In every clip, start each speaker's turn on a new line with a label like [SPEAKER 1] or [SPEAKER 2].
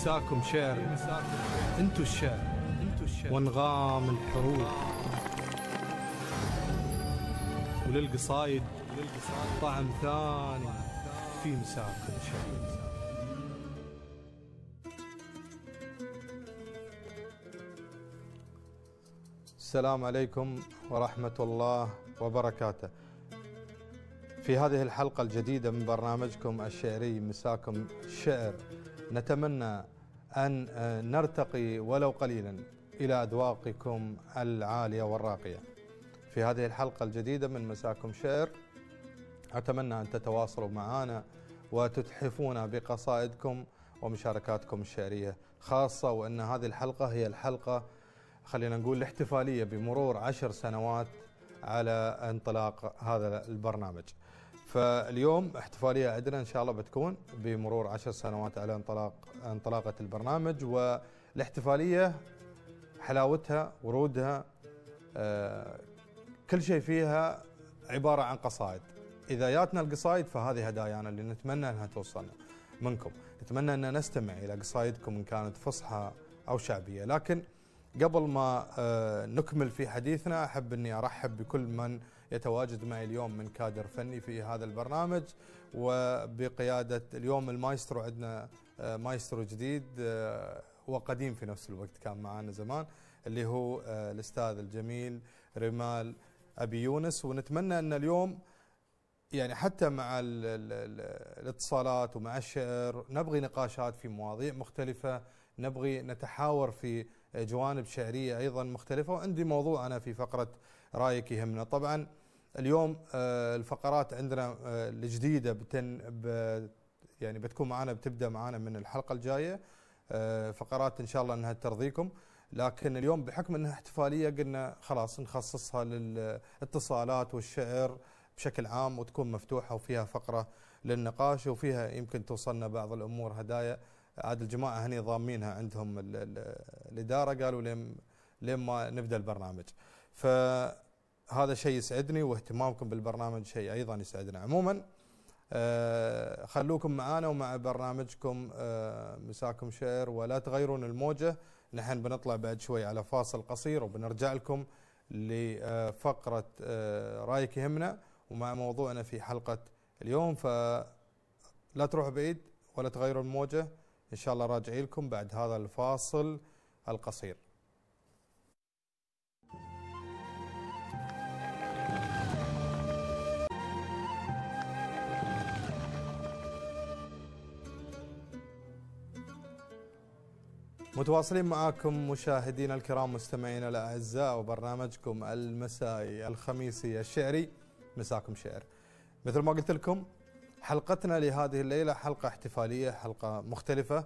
[SPEAKER 1] مساكم شعر. انتو الشعر. وانغام الحروب. وللقصايد طعم ثاني في مساكم شعر. السلام عليكم ورحمة الله وبركاته. في هذه الحلقة الجديدة من برنامجكم الشعري مساكم شعر. نتمنى أن نرتقي ولو قليلا إلى أذواقكم العالية والراقية. في هذه الحلقة الجديدة من مساكم شعر أتمنى أن تتواصلوا معنا وتتحفونا بقصائدكم ومشاركاتكم الشعرية خاصة وأن هذه الحلقة هي الحلقة خلينا نقول الاحتفالية بمرور عشر سنوات على انطلاق هذا البرنامج. فاليوم احتفالية عندنا إن شاء الله بتكون بمرور عشر سنوات على انطلاق انطلاقة البرنامج والاحتفالية حلاوتها ورودها آه، كل شيء فيها عبارة عن قصائد. إذا جاتنا القصائد فهذه هدايانا اللي نتمنى أنها توصلنا منكم. نتمنى أن نستمع إلى قصائدكم إن كانت فصحى أو شعبية. لكن قبل ما آه، نكمل في حديثنا أحب أني أرحب بكل من يتواجد معي اليوم من كادر فني في هذا البرنامج وبقيادة اليوم المايسترو عندنا آه، مايسترو جديد آه، وقديم في نفس الوقت كان معنا زمان اللي هو الأستاذ الجميل رمال أبي يونس. ونتمنى أن اليوم يعني حتى مع ال ال الاتصالات ومع الشعر نبغي نقاشات في مواضيع مختلفة نبغي نتحاور في جوانب شعرية أيضا مختلفة وعندي موضوع أنا في فقرة رأيك يهمنا. طبعا اليوم آه، الفقرات عندنا آه، الجديدة بتن يعني بتكون معنا بتبدأ معنا من الحلقة الجاية. آه، فقرات إن شاء الله إنها ترضيكم. لكن اليوم بحكم إنها احتفالية قلنا خلاص نخصصها للاتصالات والشعر بشكل عام وتكون مفتوحة وفيها فقرة للنقاش وفيها يمكن توصلنا بعض الأمور هدايا. عاد الجماعة هني ضامينها عندهم الإدارة قالوا لين لين ما نبدأ البرنامج. فهذا شيء يسعدني واهتمامكم بالبرنامج شيء أيضا يسعدنا. عموما آه، خلوكم معنا ومع برنامجكم آه، مساكم شعر ولا تغيرون الموجة. نحن بنطلع بعد شوي على فاصل قصير وبنرجع لكم لفقرة آه، رأيك يهمنا ومع موضوعنا في حلقة اليوم. فلا تروحوا بعيد ولا تغيروا الموجة. إن شاء الله راجعين لكم بعد هذا الفاصل القصير. متواصلين معاكم مشاهدينا الكرام مستمعينا الأعزاء وبرنامجكم المسائي الخميسي الشعري مساكم شعر. مثل ما قلت لكم حلقتنا لهذه الليلة حلقة احتفالية حلقة مختلفة.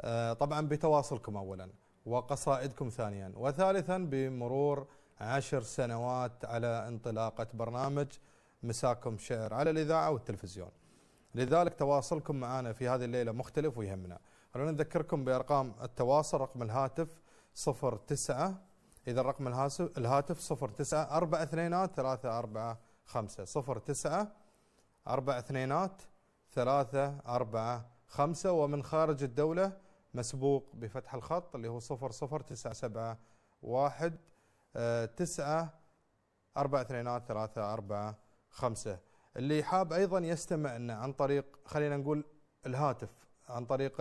[SPEAKER 1] آه، طبعا بتواصلكم أولا وقصائدكم ثانيا وثالثا بمرور عشر سنوات على انطلاقة برنامج مساكم شعر على الإذاعة والتلفزيون. لذلك تواصلكم معنا في هذه الليلة مختلف ويهمنا. خلونا نذكركم بأرقام التواصل رقم الهاتف 09 إذا الرقم الهاتف 09 4 اثنينات 3 4 5 09 أربع اثنينات ثلاثة أربعة خمسة. ومن خارج الدولة مسبوق بفتح الخط اللي هو صفر صفر تسعة سبعة واحد آه، تسعة أربع اثنينات ثلاثة أربعة خمسة. اللي حاب أيضا يستمع عن طريق خلينا نقول الهاتف عن طريق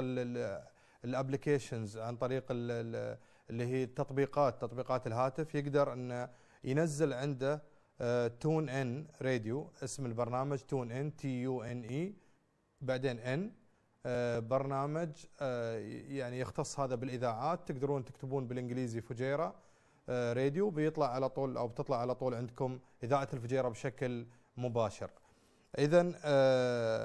[SPEAKER 1] ال applications عن طريق اللي هي التطبيقات تطبيقات الهاتف يقدر انه ينزل عنده TuneIn Radio اسم البرنامج Tune In T U N E بعدين In آه، برنامج آه، يعني يختص هذا بالإذاعات تقدرون تكتبون بالإنجليزي فجيرة آه، راديو بيطلع على طول أو بتطلع على طول عندكم إذاعة الفجيرة بشكل مباشر. اذا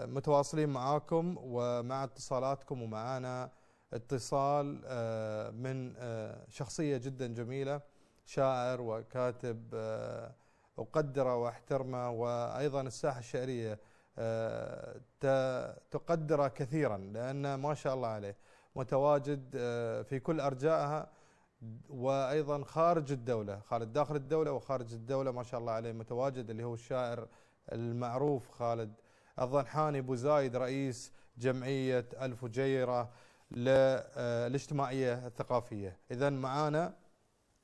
[SPEAKER 1] متواصلين معاكم ومع اتصالاتكم ومعنا اتصال من شخصية جدا جميلة شاعر وكاتب أقدره وأحترمة وأيضا الساحة الشعرية آه، تقدره كثيرا لأنه ما شاء الله عليه متواجد آه، في كل أرجائها وأيضا خارج الدولة خالد داخل الدولة وخارج الدولة ما شاء الله عليه متواجد اللي هو الشاعر المعروف خالد. الضنحاني أبو زايد رئيس جمعية الفجيرة للاجتماعيه الثقافية. اذا معانا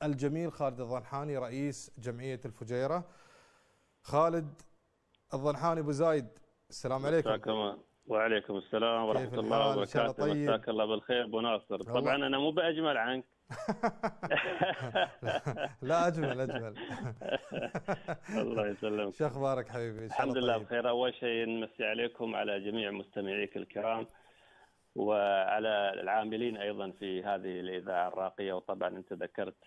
[SPEAKER 1] الجميل خالد الضنحاني رئيس جمعية الفجيرة. خالد الضنحاني أبو زايد السلام عليكم.
[SPEAKER 2] وعليكم السلام ورحمة الله وبركاته. طيب. مساك الله بالخير أبو ناصر. طبعا أنا مو بأجمل عنك
[SPEAKER 1] لا أجمل أجمل.
[SPEAKER 2] الله يسلمك.
[SPEAKER 1] شو أخبارك حبيبي؟
[SPEAKER 2] الحمد لله طيب. بخير. أول شيء نمسي عليكم على جميع مستمعيك الكرام وعلى العاملين أيضا في هذه الإذاعة الراقية. وطبعا أنت ذكرت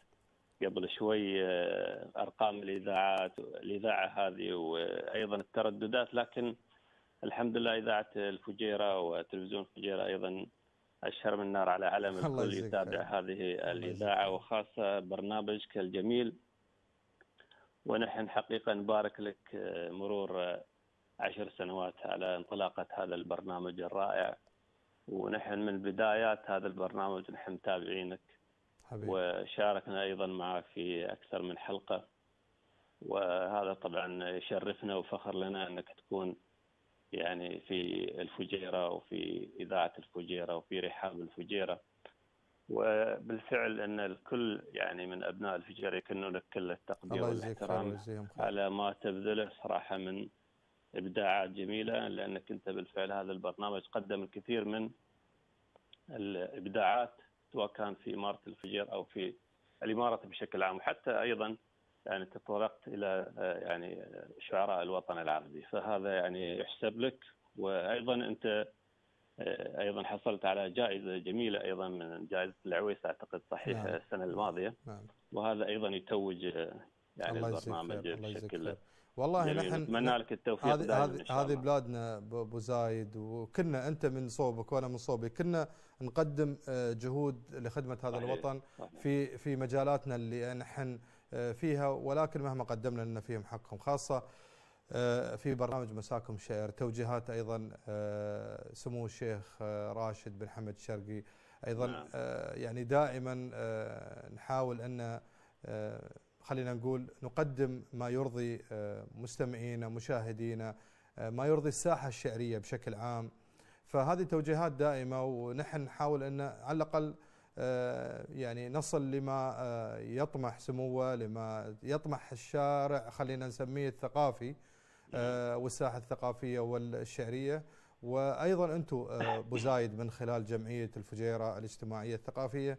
[SPEAKER 2] قبل شوي آه، أرقام الإذاعات الإذاعة هذه وأيضا الترددات. لكن الحمد لله إذاعة الفجيرة وتلفزيون الفجيرة أيضا أشهر من نار على علم الكل يتابع هذه الإذاعة وخاصة برنامجك الجميل. ونحن حقيقة نبارك لك آه، مرور آه، عشر سنوات على انطلاقة هذا البرنامج الرائع. ونحن من بدايات هذا البرنامج نحن متابعينك. حبيب. وشاركنا أيضا معك في أكثر من حلقة. وهذا طبعا يشرفنا وفخر لنا أنك تكون يعني في الفجيرة وفي إذاعة الفجيرة وفي رحاب الفجيرة. وبالفعل أن الكل يعني من أبناء الفجيرة يكنون لك كل التقدير والاحترام على ما تبذله. صراحة من إبداعات جميلة لأنك أنت بالفعل هذا البرنامج قدم الكثير من الإبداعات سواء كان في إمارة الفجير أو في الاماره بشكل عام. وحتى أيضا يعني تطرقت إلى يعني شعراء الوطن العربي فهذا يعني يحسب لك وأيضا أنت أيضا حصلت على جائزة جميلة أيضا من جائزة العويس أعتقد صحيح نعم. السنة الماضية نعم. وهذا أيضا يتوج يعني البرنامج بشكل
[SPEAKER 1] والله نحن
[SPEAKER 2] نتمنى لك التوفيق
[SPEAKER 1] هذه هذه بلادنا أبو زايد وكنا أنت من صوبك وأنا من صوبي كنا نقدم آه، جهود لخدمة هذا صحيح. الوطن. في في مجالاتنا اللي نحن آه، فيها ولكن مهما قدمنا لنا فيهم حقهم خاصة آه، في برنامج مساكم شعر توجيهات أيضا سمو الشيخ راشد بن حمد الشرقي. أيضا نعم. يعني دائما نحاول أن خلينا نقول نقدم ما يرضي آه، مستمعينا مشاهدينا آه، ما يرضي الساحة الشعرية بشكل عام. فهذه توجيهات دائمة ونحن نحاول أن على الأقل آه، يعني نصل لما يطمح سموه لما يطمح الشارع خلينا نسميه الثقافي والساحة الثقافية والشعرية. وأيضا أنتم أبو زايد من خلال جمعية الفجيرة الاجتماعية الثقافية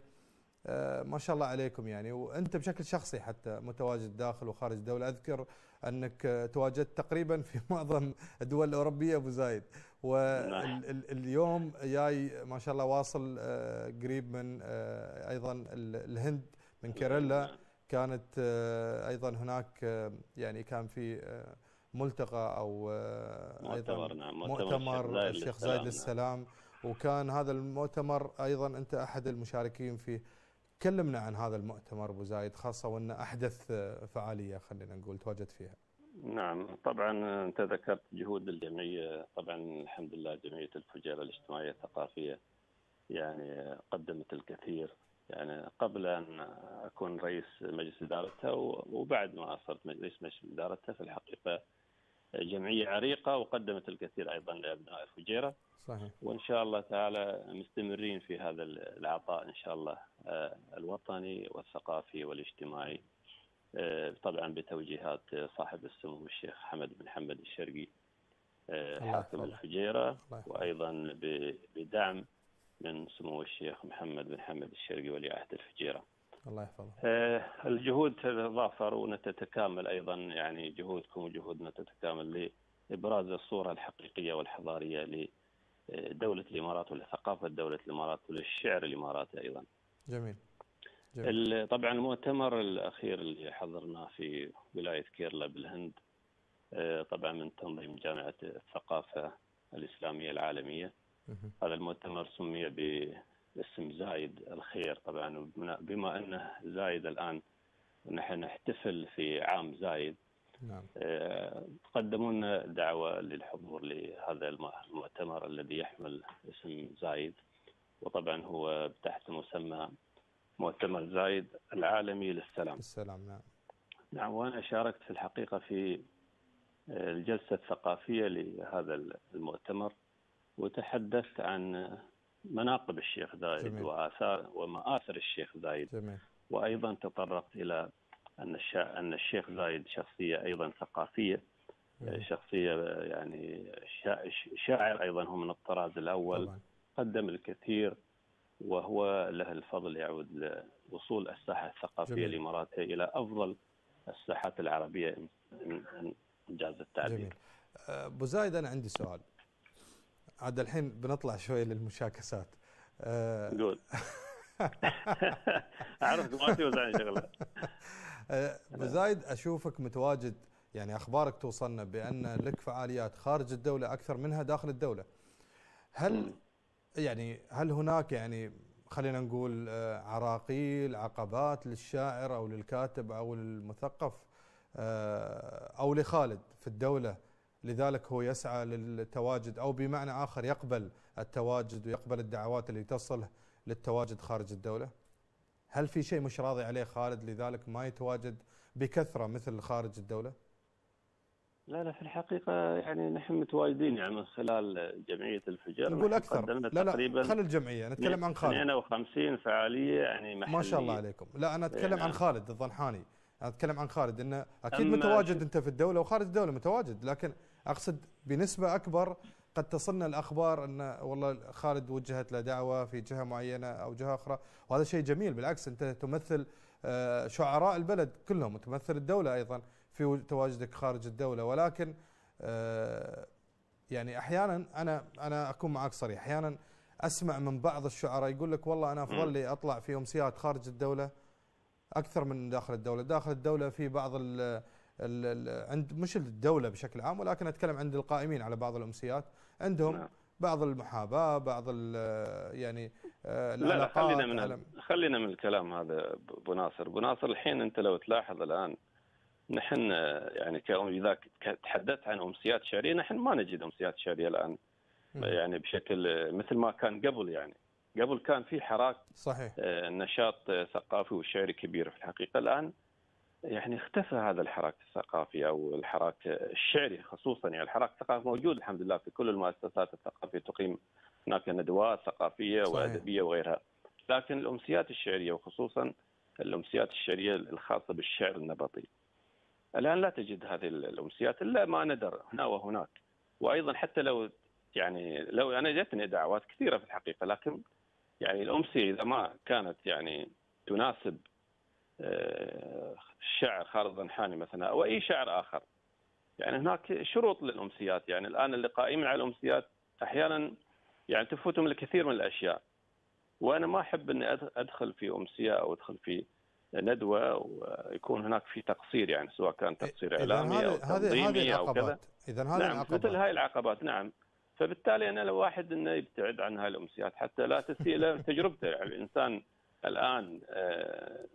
[SPEAKER 1] آه، ما شاء الله عليكم يعني. وأنت بشكل شخصي حتى متواجد داخل وخارج الدولة أذكر أنك تواجدت تقريبا في معظم الدول الأوروبية أبو زايد. واليوم جاي ما شاء الله واصل آه، قريب من آه، أيضا الهند من كيرلا كانت أيضا هناك يعني كان في ملتقى أو
[SPEAKER 2] أيضا نعم
[SPEAKER 1] مؤتمر الشيخ زايد للسلام وكان هذا المؤتمر أيضا أنت أحد المشاركين فيه. كلمنا عن هذا المؤتمر أبو زايد خاصة وان أحدث فعالية خلينا نقول تواجد فيها.
[SPEAKER 2] نعم طبعا أنت ذكرت جهود الجمعية طبعا الحمد لله جمعية الفجيره الاجتماعية الثقافية يعني قدمت الكثير يعني قبل أن أكون رئيس مجلس إدارتها وبعد ما صرت رئيس مجلس إدارتها في الحقيقة جمعية عريقة وقدمت الكثير أيضا لأبناء الفجيرة. صحيح. وإن شاء الله تعالى مستمرين في هذا العطاء إن شاء الله آه، الوطني والثقافي والاجتماعي طبعا بتوجيهات صاحب السمو الشيخ حمد بن حمد الشرقي آه، حاكم الفجيره وأيضا بدعم من سمو الشيخ محمد بن حمد الشرقي ولي عهد الفجيره.
[SPEAKER 1] الله يحفظه.
[SPEAKER 2] الجهود تتضافر وتتكامل أيضا يعني جهودكم وجهودنا تتكامل لإبراز الصورة الحقيقية والحضارية لدولة الإمارات ولثقافة دولة الإمارات وللشعر الإماراتي أيضا.
[SPEAKER 1] جميل.
[SPEAKER 2] جميل. طبعا المؤتمر الأخير اللي حضرناه في ولاية كيرلا بالهند آه، طبعا من تنظيم جامعة الثقافة الإسلامية العالمية. هذا المؤتمر سمي باسم زايد الخير طبعا بما أنه زايد الآن ونحن نحتفل في عام زايد نعم. آه، قدموا لنا دعوة للحضور لهذا المؤتمر الذي يحمل اسم زايد وطبعا هو تحت مسمى مؤتمر زايد العالمي للسلام.
[SPEAKER 1] السلام نعم.
[SPEAKER 2] نعم وأنا شاركت في الحقيقة في آه، الجلسة الثقافية لهذا المؤتمر وتحدثت عن مناقب الشيخ زايد
[SPEAKER 1] جميل.
[SPEAKER 2] وآثار ومآثر الشيخ زايد
[SPEAKER 1] جميل
[SPEAKER 2] وأيضا تطرقت إلى أن. أن الشيخ زايد شخصية أيضا ثقافية
[SPEAKER 1] مم.
[SPEAKER 2] شخصية يعني شا... شاعر أيضا هو من الطراز الأول
[SPEAKER 1] طبعا
[SPEAKER 2] قدم الكثير وهو له الفضل يعود لوصول الساحة الثقافية
[SPEAKER 1] جميل.
[SPEAKER 2] الإماراتية إلى أفضل الساحات العربية إن إنجاز التعبير.
[SPEAKER 1] جميل آه، أبو زايد أنا عندي سؤال عاد الحين بنطلع شوي للمشاكسات آه،
[SPEAKER 2] قول أعرف ما توزع شغلة
[SPEAKER 1] آه، أبو زايد أشوفك متواجد يعني أخبارك توصلنا بأن لك فعاليات خارج الدولة أكثر منها داخل الدولة. هل يعني هل هناك يعني خلينا نقول آه، عراقيل عقبات للشاعر أو للكاتب أو للمثقف آه، أو لخالد في الدولة لذلك هو يسعى للتواجد أو بمعنى آخر يقبل التواجد ويقبل الدعوات اللي تصل للتواجد خارج الدولة؟ هل في شيء مش راضي عليه خالد لذلك ما يتواجد بكثرة مثل خارج الدولة؟
[SPEAKER 2] لا لا في الحقيقة يعني نحن متواجدين يعني من خلال جمعية الفجر.
[SPEAKER 1] نقول
[SPEAKER 2] قدمنا
[SPEAKER 1] لا لا
[SPEAKER 2] تقريبا
[SPEAKER 1] خلي الجمعية نتكلم عن خالد.
[SPEAKER 2] 52 فعالية يعني محلية.
[SPEAKER 1] ما شاء الله عليكم. لا أنا أتكلم
[SPEAKER 2] نعم.
[SPEAKER 1] عن خالد الضنحاني. أنا أتكلم عن خالد إنه أكيد
[SPEAKER 2] أما
[SPEAKER 1] متواجد أنت في الدولة وخارج الدولة متواجد لكن أقصد بنسبة أكبر قد تصلنا الأخبار أن والله خالد وجهت له دعوة في جهة معينة أو جهة أخرى. وهذا شيء جميل بالعكس أنت تمثل آه، شعراء البلد كلهم وتمثل الدولة أيضا. في تواجدك خارج الدولة. ولكن آه، يعني أحيانا أنا أنا أكون معك صريح. أحيانا أسمع من بعض الشعراء يقول لك والله أنا افضل لي أطلع في امسيات خارج الدولة أكثر من داخل الدولة، داخل الدولة في بعض ال ال ال عند مش الدولة بشكل عام ولكن أتكلم عند القائمين على بعض الأمسيات. عندهم
[SPEAKER 2] نعم.
[SPEAKER 1] بعض المحاباة، بعض ال يعني آه،
[SPEAKER 2] لا لا خلينا من خلينا من الكلام هذا ابو ناصر، ابو ناصر الحين أنت لو تلاحظ الآن نحن يعني إذا تحدثت عن أمسيات شعريه نحن ما نجد أمسيات شعريه
[SPEAKER 1] الآن.
[SPEAKER 2] يعني بشكل مثل ما كان قبل يعني. قبل كان في حراك
[SPEAKER 1] صحيح.
[SPEAKER 2] آه، نشاط آه، ثقافي وشعري كبير في الحقيقة. الآن يعني اختفى هذا الحراك الثقافي أو الحراك الشعري خصوصا. يعني الحراك الثقافي موجود الحمد لله في كل المؤسسات الثقافية. تقيم هناك ندوات ثقافية
[SPEAKER 1] صحيح.
[SPEAKER 2] وأدبية وغيرها. لكن الأمسيات الشعرية وخصوصا الأمسيات الشعرية الخاصة بالشعر النبطي الآن لا تجد هذه الامسيات إلا ما ندر هنا وهناك. وأيضا حتى لو يعني لو أنا جتني دعوات كثيرة في الحقيقة لكن يعني الامسيه إذا ما كانت يعني تناسب آه، الشاعر خالد ضنحاني مثلا أو أي شاعر آخر. يعني هناك شروط للأمسيات. يعني الآن اللي قائمين على الأمسيات أحيانا يعني تفوتهم الكثير من الأشياء. وأنا ما أحب إني أدخل في أمسية أو أدخل في ندوة ويكون هناك في تقصير يعني سواء كان تقصير
[SPEAKER 1] إعلامي أو
[SPEAKER 2] تنظيمي أو كذا.
[SPEAKER 1] إذا هذه
[SPEAKER 2] نعم مثل
[SPEAKER 1] العقبات.
[SPEAKER 2] هاي العقبات نعم. فبالتالي أنا لو واحد إنه يبتعد عن هاي الأمسيات حتى لا تسيء له تجربته. يعني الإنسان الآن آه،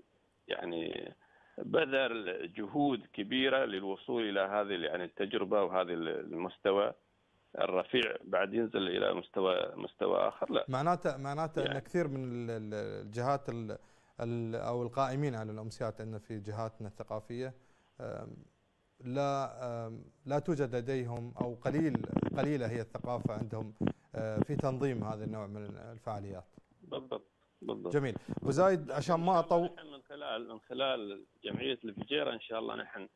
[SPEAKER 2] يعني بذل جهود كبيرة للوصول إلى هذه يعني التجربة وهذه المستوى الرفيع. بعد ينزل إلى مستوى مستوى آخر لا.
[SPEAKER 1] معناته معناته إن
[SPEAKER 2] يعني.
[SPEAKER 1] كثير من ال- ال- الجهات ال- ال- أو القائمين على الأمسيات عندنا في جهاتنا الثقافية لا لا توجد لديهم أو قليل قليلة هي الثقافة عندهم أه، في تنظيم هذا النوع من الفعاليات.
[SPEAKER 2] بالضبط بالضبط
[SPEAKER 1] جميل، أبو زايد عشان ما اطول
[SPEAKER 2] نحن من خلال من خلال جمعية الفجيرة إن شاء الله نحن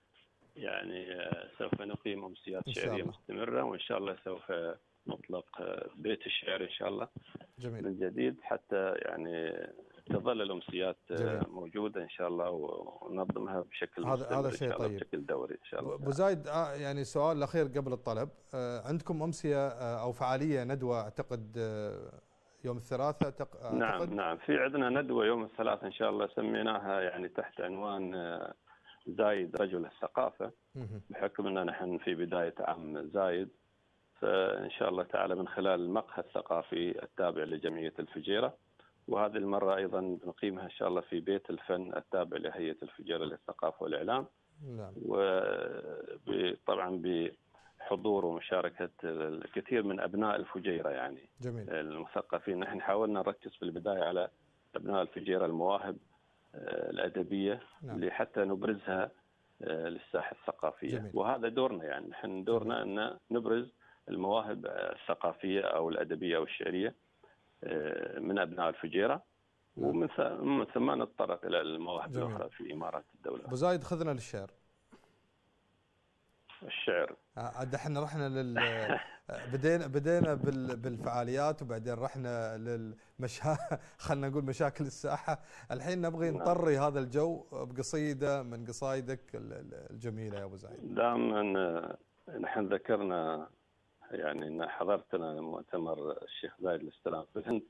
[SPEAKER 2] يعني آه، سوف نقيم أمسيات
[SPEAKER 1] شعرية.
[SPEAKER 2] مستمرة وإن شاء الله سوف نطلق آه، بيت الشعر إن شاء الله
[SPEAKER 1] جميل
[SPEAKER 2] من جديد حتى يعني تظل الامسيات آه،
[SPEAKER 1] جميل.
[SPEAKER 2] موجودة إن شاء الله وننظمها بشكل
[SPEAKER 1] هذا- هذا
[SPEAKER 2] إن
[SPEAKER 1] شيء طيب.
[SPEAKER 2] بشكل دوري إن شاء الله
[SPEAKER 1] أبو زايد آه، يعني السؤال الأخير قبل الطلب آه، عندكم أمسية أو فعالية ندوة أعتقد يوم الثلاثاء أعتق-
[SPEAKER 2] نعم
[SPEAKER 1] أعتقد
[SPEAKER 2] نعم في عندنا ندوة يوم الثلاثاء إن شاء الله سميناها يعني تحت عنوان زايد رجل
[SPEAKER 1] الثقافة.
[SPEAKER 2] بحكم ان نحن في بداية عام زايد فإن شاء الله تعالى من خلال المقهى الثقافي التابع لجمعية الفجيرة وهذه المرة أيضا نقيمها إن شاء الله في بيت الفن التابع لهيئة الفجيره للثقافه والإعلام.
[SPEAKER 1] نعم.
[SPEAKER 2] وطبعا بحضور ومشاركة الكثير من أبناء الفجيرة يعني.
[SPEAKER 1] جميل.
[SPEAKER 2] المثقفين. نحن حاولنا نركز في البداية على أبناء الفجيرة المواهب آه، الأدبية
[SPEAKER 1] نعم.
[SPEAKER 2] اللي حتى نبرزها آه، للساحة الثقافية.
[SPEAKER 1] جميل.
[SPEAKER 2] وهذا دورنا يعني. نحن دورنا أن نبرز المواهب الثقافية أو الأدبية أو الشعرية. آه، من أبناء الفجيرة
[SPEAKER 1] نعم.
[SPEAKER 2] ومن ثم نتطرق إلى المواهب. الأخرى في إمارات الدولة
[SPEAKER 1] أبو زايد خذنا للشعر
[SPEAKER 2] الشعر
[SPEAKER 1] عاد إحنا رحنا لل بدينا بدينا بال- بالفعاليات وبعدين رحنا للمشا خلينا نقول مشاكل الساحة، الحين نبغي
[SPEAKER 2] نعم.
[SPEAKER 1] نطري هذا الجو بقصيدة من قصايدك ال- ال- الجميلة يا أبو زايد.
[SPEAKER 2] دائما نحن ذكرنا يعني إن حضرتنا مؤتمر الشيخ زايد الاستلام في الهند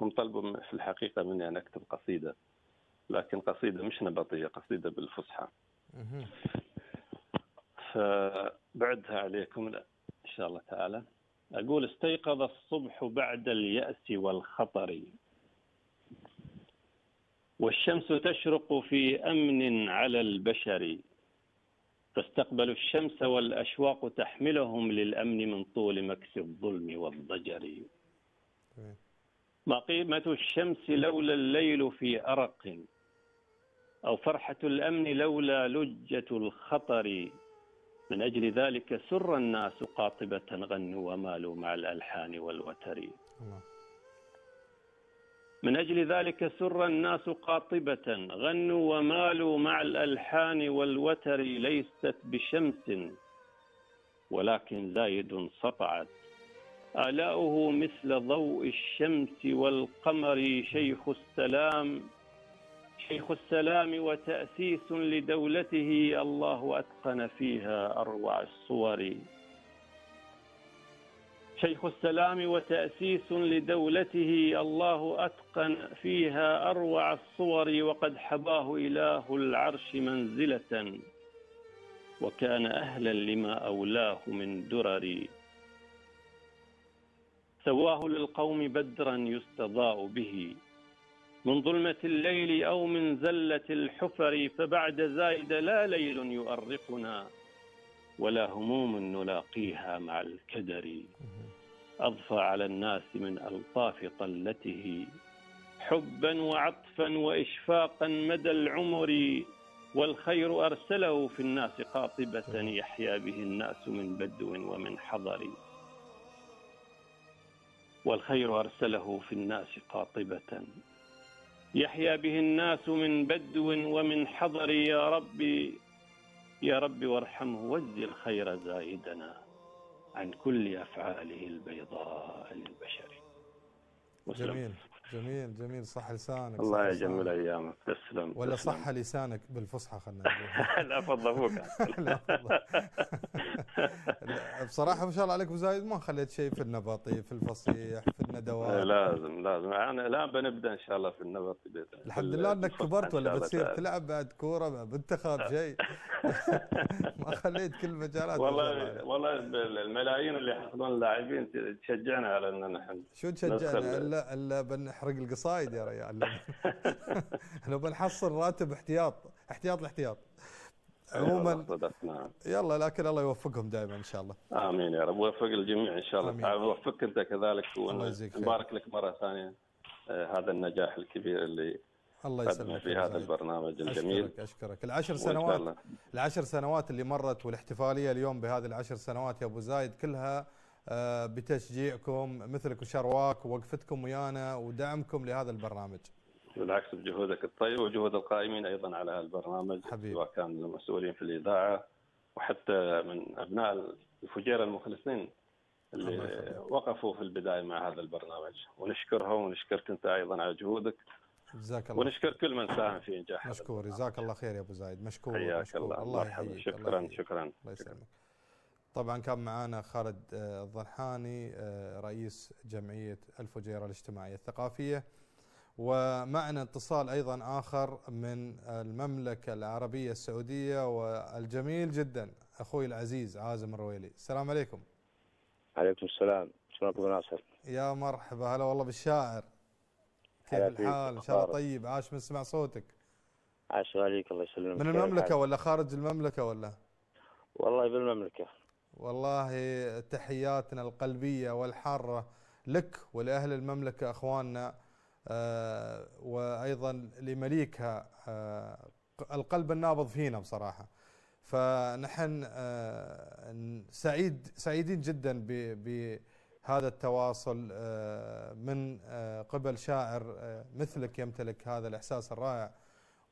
[SPEAKER 2] هم طلبوا في الحقيقة مني أن أكتب قصيدة لكن قصيدة مش نبطية قصيدة بالفصحى. فبعدها عليكم إن شاء الله تعالى. أقول استيقظ الصبح بعد اليأس والخطر. والشمس تشرق في أمن على البشر. فاستقبلوا الشمس والأشواق تحملهم للأمن من طول مكس الظلم والضجر. ما قيمه الشمس لولا الليل في أرق أو فرحة الأمن لولا لجة الخطر من أجل ذلك سر الناس قاطبة غنوا ومالوا مع الألحان والوتر
[SPEAKER 1] الله.
[SPEAKER 2] من أجل ذلك سر الناس قاطبة غنوا ومالوا مع الألحان والوتر ليست بشمس ولكن زايد سطعت آلاؤه مثل ضوء الشمس والقمر شيخ السلام شيخ السلام وتأسيس لدولته الله أتقن فيها أروع الصور. شيخ السلام وتأسيس لدولته الله أتقن فيها أروع الصور وقد حباه إله العرش منزلة وكان أهلا لما أولاه من درر. سواه للقوم بدرا يستضاء به. من ظلمة الليل أو من زلة الحفر فبعد زايد لا ليل يؤرقنا. ولا هموم نلاقيها مع الكدر. أضفى على الناس من ألطاف طلته حبا وعطفا وإشفاقا مدى العمر والخير أرسله في الناس قاطبة يحيا به الناس من بدو ومن حضر. والخير أرسله في الناس قاطبة يحيا به الناس من بدو ومن حضر. يا ربي يا رب وارحمه وجزي الخير زايدنا عن كل أفعاله البيضاء للبشر وسلم.
[SPEAKER 1] جميل جميل جميل صح لسانك
[SPEAKER 2] الله يجمل
[SPEAKER 1] لسانك.
[SPEAKER 2] أيامك تسلم
[SPEAKER 1] ولا
[SPEAKER 2] تسلم.
[SPEAKER 1] صح لسانك بالفصحى خلينا نقول
[SPEAKER 2] لا
[SPEAKER 1] لا، والله. لا، بصراحة ما شاء الله عليك أبو زايد ما خليت شيء في النبطي في الفصيح في الندوات
[SPEAKER 2] لازم لازم أنا الآن بنبدأ إن شاء الله في النبط بإذن الله.
[SPEAKER 1] الحمد لله
[SPEAKER 2] إنك
[SPEAKER 1] كبرت ولا بتصير. تلعب بعد كورة منتخب شيء ما خليت كل المجالات
[SPEAKER 2] والله. والله الملايين اللي يحصلون اللاعبين تشجعنا على إن نحن
[SPEAKER 1] شو تشجعنا إلا إلا بنحرق القصايد يا ريال. لو بنحصل راتب احتياط احتياط الاحتياط عموما
[SPEAKER 2] نعم.
[SPEAKER 1] يلا لكن الله يوفقهم دائما إن شاء الله.
[SPEAKER 2] آمين يا رب. وفق الجميع إن شاء الله. ووفقك أنت كذلك
[SPEAKER 1] الله يجزيك خير.
[SPEAKER 2] ونبارك لك مرة ثانية آه، هذا النجاح الكبير اللي
[SPEAKER 1] الله يسلمك
[SPEAKER 2] في هذا. البرنامج الجميل.
[SPEAKER 1] أشكرك أشكرك. العشر سنوات العشر سنوات اللي مرت والاحتفالية اليوم بهذه العشر سنوات يا أبو زايد كلها بتشجيعكم مثلك وشرواك ووقفتكم ويانا ودعمكم لهذا البرنامج.
[SPEAKER 2] بالعكس بجهودك الطيبه وجهود القائمين أيضا على البرنامج
[SPEAKER 1] حبيبي.
[SPEAKER 2] سواء كان المسؤولين في الإذاعة وحتى من أبناء الفجيره المخلصين اللي. وقفوا في البداية مع هذا البرنامج. ونشكرهم ونشكرك أنت أيضا على جهودك.
[SPEAKER 1] جزاك الله
[SPEAKER 2] ونشكر كل من ساهم في إنجاح
[SPEAKER 1] مشكور. جزاك الله خير يا أبو زايد. مشكور
[SPEAKER 2] حياك
[SPEAKER 1] مشكور.
[SPEAKER 2] الله.
[SPEAKER 1] الله يحييك.
[SPEAKER 2] شكرا. شكرا.
[SPEAKER 1] الله يسلمك. طبعا كان معنا خالد آه، الضنحاني آه، رئيس جمعية الفجيرة الاجتماعية الثقافية. ومعنا اتصال أيضا آخر من المملكة العربية السعودية والجميل جدا أخوي العزيز عازم الرويلي. السلام عليكم.
[SPEAKER 3] عليكم السلام. شلونك أبو ناصر؟
[SPEAKER 1] يا مرحبا هلا والله بالشاعر. كيف الحال؟ إن شاء الله؟ طيب. عاش من سمع صوتك.
[SPEAKER 3] عاش غاليك الله يسلمك.
[SPEAKER 1] من
[SPEAKER 3] الحال؟
[SPEAKER 1] ولا خارج المملكة ولا؟
[SPEAKER 3] والله بالمملكة.
[SPEAKER 1] والله تحياتنا القلبية والحارة لك ولأهل المملكة أخواننا آه، وأيضا لمليكها آه، القلب النابض فينا بصراحة. فنحن آه، سعيد سعيدين جدا ب- ب- هذا التواصل من قبل شاعر مثلك يمتلك هذا الإحساس الرائع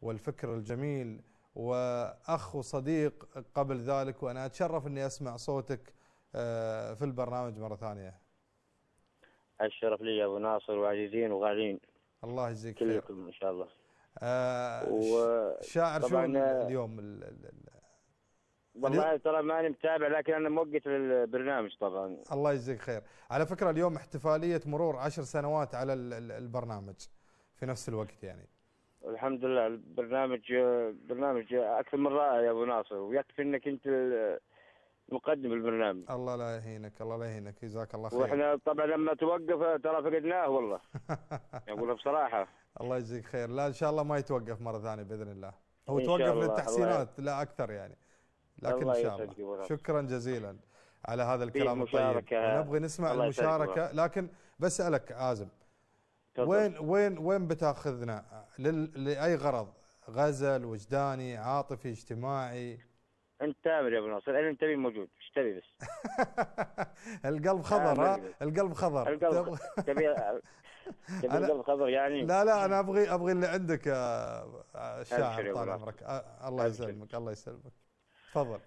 [SPEAKER 1] والفكر الجميل. وأخ وصديق قبل ذلك وأنا أتشرف أني أسمع صوتك في البرنامج مرة ثانية.
[SPEAKER 3] الشرف لي يا أبو ناصر وعزيزين وغالين
[SPEAKER 1] الله يجزيك خير.
[SPEAKER 3] كلكم إن شاء الله.
[SPEAKER 1] آه شاعر شو اليوم؟
[SPEAKER 3] والله ترى ماني متابع لكن أنا موقف البرنامج طبعا.
[SPEAKER 1] الله يجزيك خير. على فكرة اليوم احتفالية مرور عشر سنوات على البرنامج في نفس الوقت يعني.
[SPEAKER 3] الحمد لله البرنامج برنامج أكثر من رائع يا أبو ناصر ويكفي إنك أنت مقدم البرنامج
[SPEAKER 1] الله لا يهينك الله لا يهينك جزاك الله خير.
[SPEAKER 3] وإحنا طبعا لما توقف ترى فقدناه والله. أقول بصراحة.
[SPEAKER 1] الله يجزيك خير. لا إن شاء الله ما يتوقف مرة ثانية بإذن الله. هو توقف للتحسينات لا أكثر يعني. لكن إن شاء الله. شكرا جزيلا على هذا الكلام الطيب. نبغى نسمع المشاركة. لكن بسألك عازم وين وين وين بتاخذنا؟ لأي غرض؟ غزل وجداني عاطفي اجتماعي؟
[SPEAKER 3] انت تامر يا ابو ناصر أنا انت موجود إيش تبي بس.
[SPEAKER 1] القلب خضر ها؟ القلب خضر.
[SPEAKER 3] القلب تبي تبي القلب خضر يعني؟
[SPEAKER 1] لا لا أنا ابغي أبغي اللي عندك يا شاعر طال عمرك. الله يسلمك الله يسلمك. تفضل.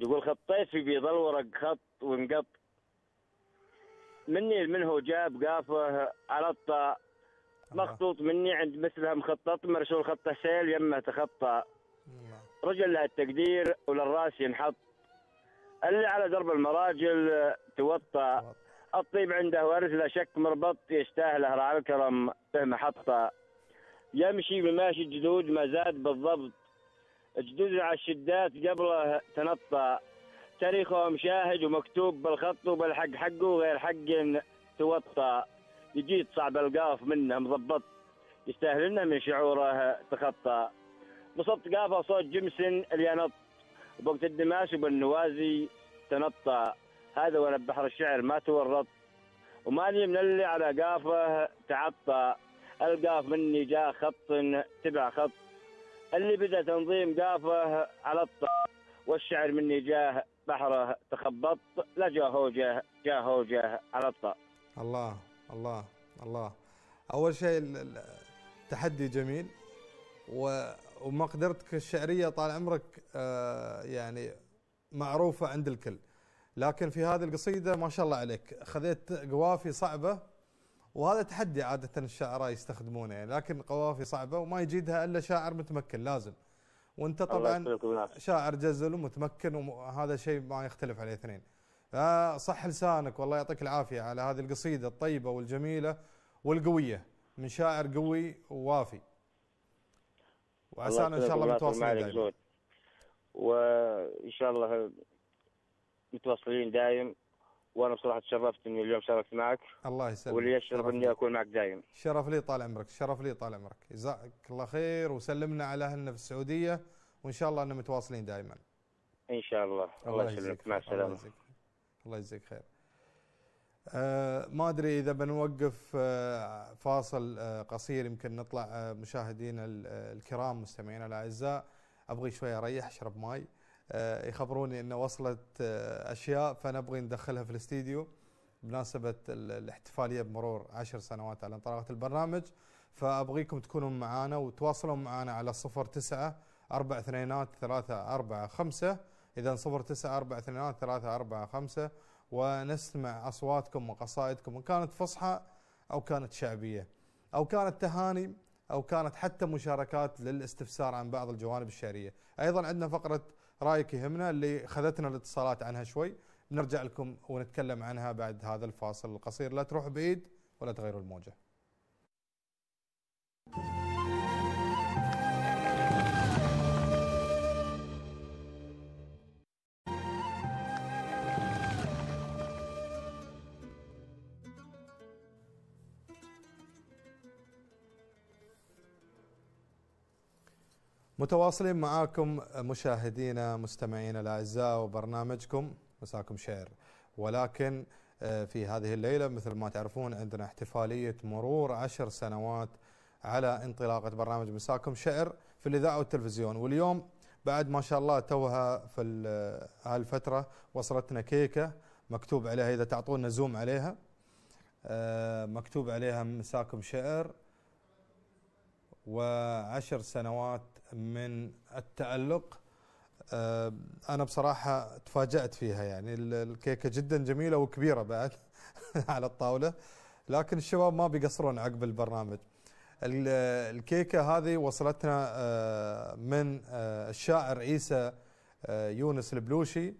[SPEAKER 3] يقول خطيت في بيض الورق خط وانقط. مني منه جاب قافه على الطاء مخطوط مني عند مثلها مخطط مرسول خطه سيل يمه تخطى. رجل له التقدير وللراس ينحط. اللي على درب المراجل توطى. الطيب عنده ورث لا شك مربط يستاهله راعي الكرم به محطة. يمشي بماشي جدود ما زاد بالضبط. جدود على الشدات قبله تنطى. تاريخهم شاهد ومكتوب بالخط وبالحق حقه وغير حق توطى يجيد صعب القاف منه مضبط. يستاهل لنا من شعوره تخطى بصوت قافه صوت جمسن اليانط بوقت الدماس وبالنوازي تنطى هذا وأنا بحر الشعر ما تورط. وماني من اللي على قافه تعطى القاف مني جاء خط تبع خط. اللي بدا تنظيم قافه على الطاء والشعر مني جاه بحره تخبط لا جاه هوجة جاه هوجة على الطاء.
[SPEAKER 1] الله الله الله. أول شيء تحدي جميل ومقدرتك الشعرية طال عمرك آه، يعني معروفة عند الكل. لكن في هذه القصيدة ما شاء الله عليك خذيت قوافي صعبة وهذا تحدي عادة الشعراء يستخدمونه. يعني لكن قوافي صعبة وما يجيدها إلا شاعر متمكن لازم. وانت طبعا شاعر جزل ومتمكن وهذا شيء ما يختلف عليه اثنين فصح لسانك والله يعطيك العافية على هذه القصيدة الطيبة والجميلة والقوية من شاعر قوي ووافي. وعسانا إن شاء الله متواصلين دائما.
[SPEAKER 3] وإن شاء الله متواصلين دايم وأنا بصراحة تشرفت إني اليوم شاركت معك.
[SPEAKER 1] الله يسلمك.
[SPEAKER 3] واللي يشرف إني أكون معك دايم
[SPEAKER 1] شرف لي طال عمرك. شرف لي طال عمرك. جزاك الله خير وسلمنا على أهلنا في السعودية وإن شاء الله إننا متواصلين دائما
[SPEAKER 3] إن شاء الله. الله يسلمك. مع السلامة.
[SPEAKER 1] الله يجزيك خير. آه ما أدري إذا بنوقف آه فاصل آه قصير يمكن نطلع آه مشاهدينا الكرام مستمعينا الأعزاء. أبغي شوية أريح أشرب ماي. آه، يخبروني إنه وصلت آه، أشياء فنبغي ندخلها في الاستديو بمناسبة الاحتفالية بمرور عشر سنوات على انطلاقة البرنامج. فأبغيكم تكونوا معنا وتواصلوا معنا على صفر تسعة أربع اثنينات ثلاثة أربعة خمسة. إذا صفر تسعة أربع اثنينات ثلاثة أربعة خمسة ونسمع أصواتكم وقصائدكم إن كانت فصحى أو كانت شعبية أو كانت تهاني أو كانت حتى مشاركات للاستفسار عن بعض الجوانب الشعرية. أيضا عندنا فقرة رأيك يهمنا اللي خذتنا الاتصالات عنها شوي. بنرجع لكم ونتكلم عنها بعد هذا الفاصل القصير. لا تروح بعيد ولا تغيروا الموجة. متواصلين معاكم مشاهدينا مستمعينا الأعزاء وبرنامجكم مساكم شعر ولكن آه، في هذه الليلة مثل ما تعرفون عندنا احتفالية مرور عشر سنوات على انطلاقة برنامج مساكم شعر في الإذاعة والتلفزيون. واليوم بعد ما شاء الله توها في هالفترة وصلتنا كيكة مكتوب عليها إذا تعطونا زوم عليها آه، مكتوب عليها مساكم شعر وعشر سنوات من التألق آه، أنا بصراحة تفاجأت فيها يعني. الكيكة جدا جميلة وكبيرة بعد على الطاولة لكن الشباب ما بيقصرون عقب البرنامج. الكيكة هذه وصلتنا آه، من الشاعر عيسى يونس البلوشي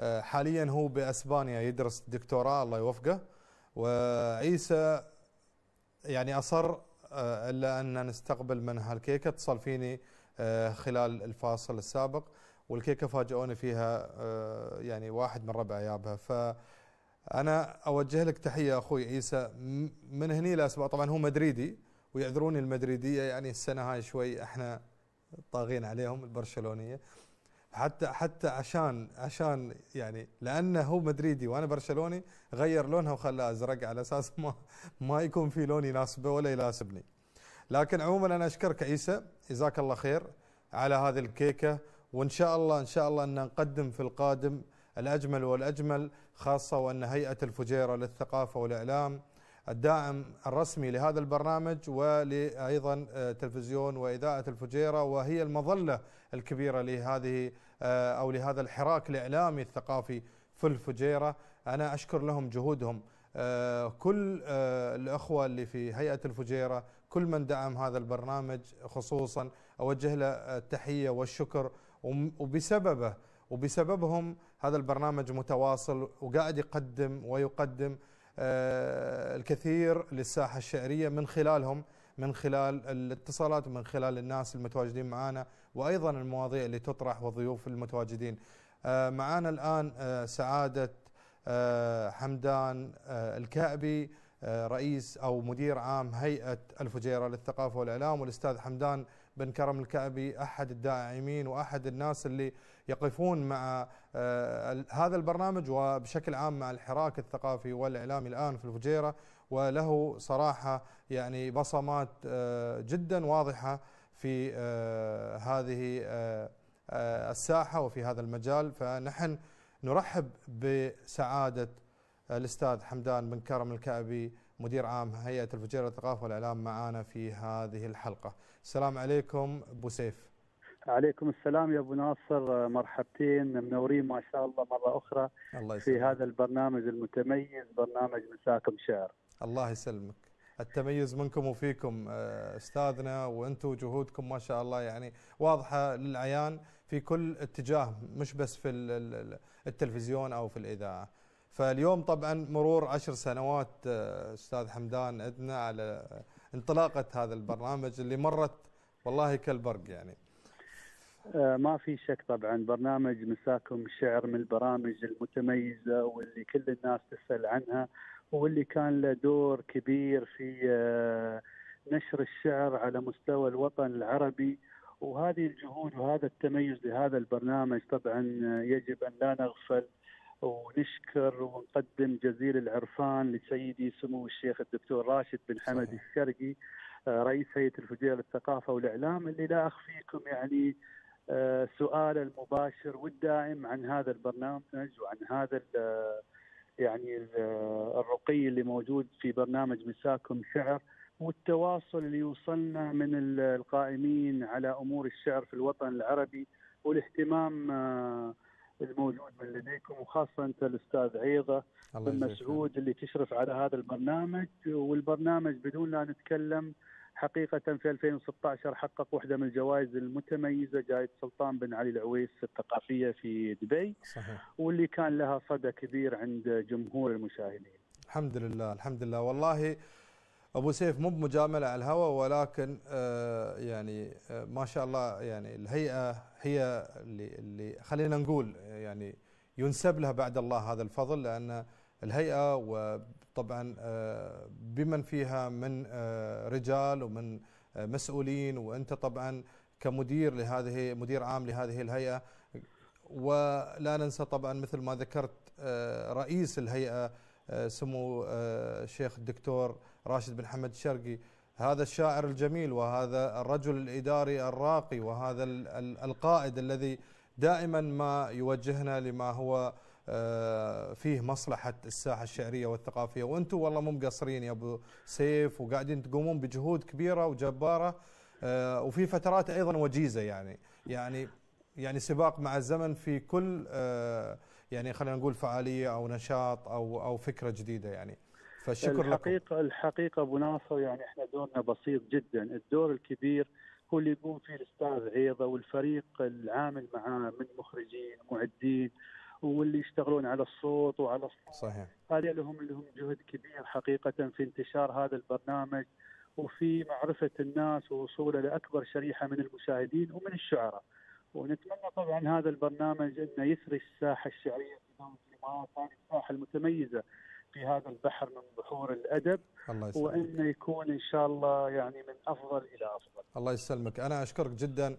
[SPEAKER 1] حاليا هو بأسبانيا يدرس دكتوراه الله يوفقه. وعيسى يعني أصر آه، إلا أن نستقبل من هالكيكه اتصل فيني آه، خلال الفاصل السابق والكيكة فاجئوني فيها آه، يعني واحد من ربع يابها فأنا أوجه لك تحية أخوي عيسى. من هني لاسبوع طبعا هو مدريدي ويعذروني المدريدية يعني السنة هاي شوي إحنا طاغين عليهم البرشلونية. حتى حتى عشان عشان يعني لأنه هو مدريدي وأنا برشلوني غير لونها وخلاها أزرق على أساس ما ما يكون في لون يناسبه ولا يناسبني. لكن عموما أنا أشكرك عيسى جزاك الله خير على هذه الكيكة وإن شاء الله إن شاء الله أن نقدم في القادم الأجمل والأجمل خاصة وأن هيئة الفجيرة للثقافة والإعلام الداعم الرسمي لهذا البرنامج وأيضا آه، تلفزيون وإذاعة الفجيرة وهي المظلة الكبيرة لهذه آه، أو لهذا الحراك الإعلامي الثقافي في الفجيرة. أنا أشكر لهم جهودهم. آه، كل الأخوة اللي في هيئة الفجيرة كل من دعم هذا البرنامج خصوصا أوجه له التحية والشكر وبسببه وبسببهم هذا البرنامج متواصل وقاعد يقدم ويقدم آه، الكثير للساحة الشعرية من خلالهم من خلال الاتصالات ومن خلال الناس المتواجدين معنا وأيضا المواضيع اللي تطرح والضيوف المتواجدين. آه، معنا الآن آه، سعادة حمدان الكعبي رئيس أو مدير عام هيئة الفجيرة للثقافة والإعلام والأستاذ حمدان بن كرم الكعبي أحد الداعمين وأحد الناس اللي يقفون مع آه، هذا البرنامج وبشكل عام مع الحراك الثقافي والإعلامي الآن في الفجيرة وله صراحة يعني بصمات آه، جدا واضحة في آه، هذه الساحة وفي هذا المجال. فنحن نرحب بسعادة الأستاذ حمدان بن كرم الكعبي مدير عام هيئة الفجيرة للثقافة والإعلام معنا في هذه الحلقة. السلام عليكم أبو سيف.
[SPEAKER 4] عليكم السلام يا أبو ناصر. مرحبتين. منورين ما شاء الله مرة أخرى الله في هذا البرنامج المتميز برنامج مساكم شعر.
[SPEAKER 1] الله يسلمك. التميز منكم وفيكم آه، أستاذنا وأنتم جهودكم ما شاء الله يعني واضحة للعيان في كل اتجاه مش بس في التلفزيون أو في الإذاعة. فاليوم طبعا مرور عشر سنوات آه، أستاذ حمدان عندنا على انطلاقة هذا البرنامج اللي مرت والله كالبرق يعني.
[SPEAKER 4] آه، ما في شك طبعا برنامج مساكم الشعر من البرامج المتميزة واللي كل الناس تسأل عنها واللي كان له دور كبير في آه، نشر الشعر على مستوى الوطن العربي وهذه الجهود وهذا التميز لهذا البرنامج طبعا يجب أن لا نغفل ونشكر ونقدم جزيل العرفان لسيدي سمو الشيخ الدكتور راشد بن حمد الشرقي آه، رئيس هيئة الفجيره للثقافة والإعلام اللي لا أخفيكم يعني آه، سؤال المباشر والدائم عن هذا البرنامج وعن هذا يعني الرقي اللي موجود في برنامج مساكم شعر والتواصل اللي يوصلنا من القائمين على أمور الشعر في الوطن العربي والاهتمام آه، الموجود من لديكم وخاصة أنت الأستاذ عيضة بن مسعود اللي تشرف على هذا البرنامج. والبرنامج بدون لا نتكلم حقيقة في 2016 حقق واحدة من الجوائز المتميزة جائزة سلطان بن علي العويس الثقافية في دبي صحيح. واللي كان لها صدى كبير عند جمهور المشاهدين.
[SPEAKER 1] الحمد لله الحمد لله. والله أبو سيف مو بمجاملة على الهواء ولكن آه يعني آه ما شاء الله يعني الهيئة هي اللي اللي خلينا نقول يعني ينسب لها بعد الله هذا الفضل لأن الهيئة وطبعا آه بمن فيها من رجال ومن مسؤولين وأنت طبعا كمدير لهذه مدير عام لهذه الهيئة. ولا ننسى طبعا مثل ما ذكرت رئيس الهيئة سمو الشيخ آه، الدكتور راشد بن حمد الشرقي. هذا الشاعر الجميل وهذا الرجل الإداري الراقي وهذا القائد الذي دائما ما يوجهنا لما هو آه، فيه مصلحة الساحة الشعرية والثقافية. وأنتم والله مو مقصرين يا أبو سيف وقاعدين تقومون بجهود كبيرة وجبارة آه، وفي فترات أيضا وجيزة يعني. يعني يعني سباق مع الزمن في كل آه، يعني خلينا نقول فعالية أو نشاط أو أو فكرة جديدة يعني.
[SPEAKER 4] فالشكر الحقيقة لكم. الحقيقة أبو ناصر يعني إحنا دورنا بسيط جدا. الدور الكبير هو اللي يقوم فيه الأستاذ عيضه والفريق العامل معاه من مخرجين معدين واللي يشتغلون على الصوت وعلى الصوت
[SPEAKER 1] صحيح.
[SPEAKER 4] هذه لهم لهم جهد كبير حقيقة في انتشار هذا البرنامج وفي معرفة الناس ووصوله لأكبر شريحة من المشاهدين ومن الشعراء. ونتمنى طبعا هذا البرنامج إنه يثري الساحة الشعريه في دوله الامارات هذه الساحة المتميزة في هذا البحر من بحور الأدب
[SPEAKER 1] الله
[SPEAKER 4] يسلمك. وإنه يكون إن شاء الله يعني من أفضل إلى أفضل.
[SPEAKER 1] الله يسلمك، أنا أشكرك جدا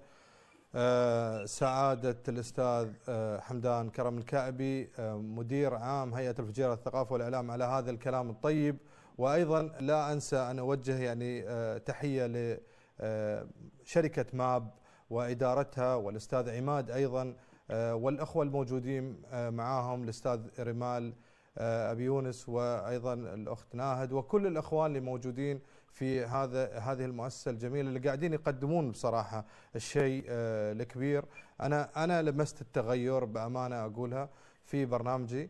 [SPEAKER 1] آه، سعادة الأستاذ آه، حمدان كرم الكعبي آه، مدير عام هيئة الفجيرة الثقافة والإعلام على هذا الكلام الطيب وأيضا لا أنسى أن أوجه يعني تحية لشركة ماب وإدارتها والأستاذ عماد أيضا والأخوة الموجودين معاهم الأستاذ رمال أبي يونس وأيضا الأخت ناهد وكل الأخوان اللي موجودين في هذا هذه المؤسسة الجميلة اللي قاعدين يقدمون بصراحة الشيء آه، الكبير. أنا أنا لمست التغير بأمانة أقولها في برنامجي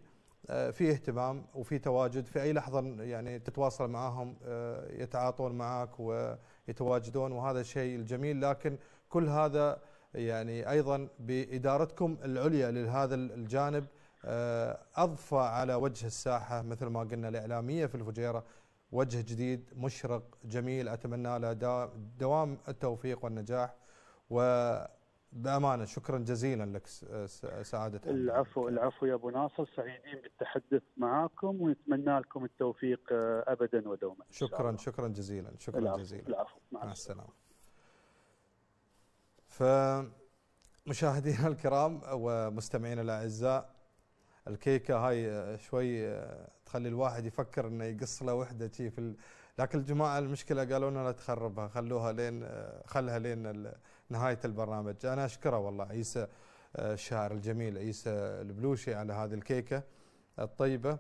[SPEAKER 1] آه، في اهتمام وفي تواجد في أي لحظة يعني تتواصل معاهم آه، يتعاطون معك ويتواجدون وهذا الشيء الجميل. لكن كل هذا يعني أيضا بإدارتكم العليا لهذا الجانب أضفى على وجه الساحة مثل ما قلنا الإعلامية في الفجيرة وجه جديد مشرق جميل أتمنى له دوام التوفيق والنجاح وبأمانة شكرا جزيلا لك سعادة
[SPEAKER 4] العفو العفو يا أبو ناصر سعيدين بالتحدث معاكم ونتمنى لكم التوفيق آه، ابدا ودوما.
[SPEAKER 1] شكرا شكرا جزيلا شكرا
[SPEAKER 4] العفو
[SPEAKER 1] جزيلا.
[SPEAKER 4] العفو
[SPEAKER 1] مع, مع السلامة. فمشاهدينا الكرام ومستمعينا الأعزاء الكيكة هاي شوي تخلي الواحد يفكر إنه يقص له وحدة شي في ال... لكن الجماعة المشكلة قالوا لنا لا تخربها خلوها لين خلها لين نهاية البرنامج. أنا أشكره والله عيسى الشاعر الجميل عيسى البلوشي على هذه الكيكة الطيبة.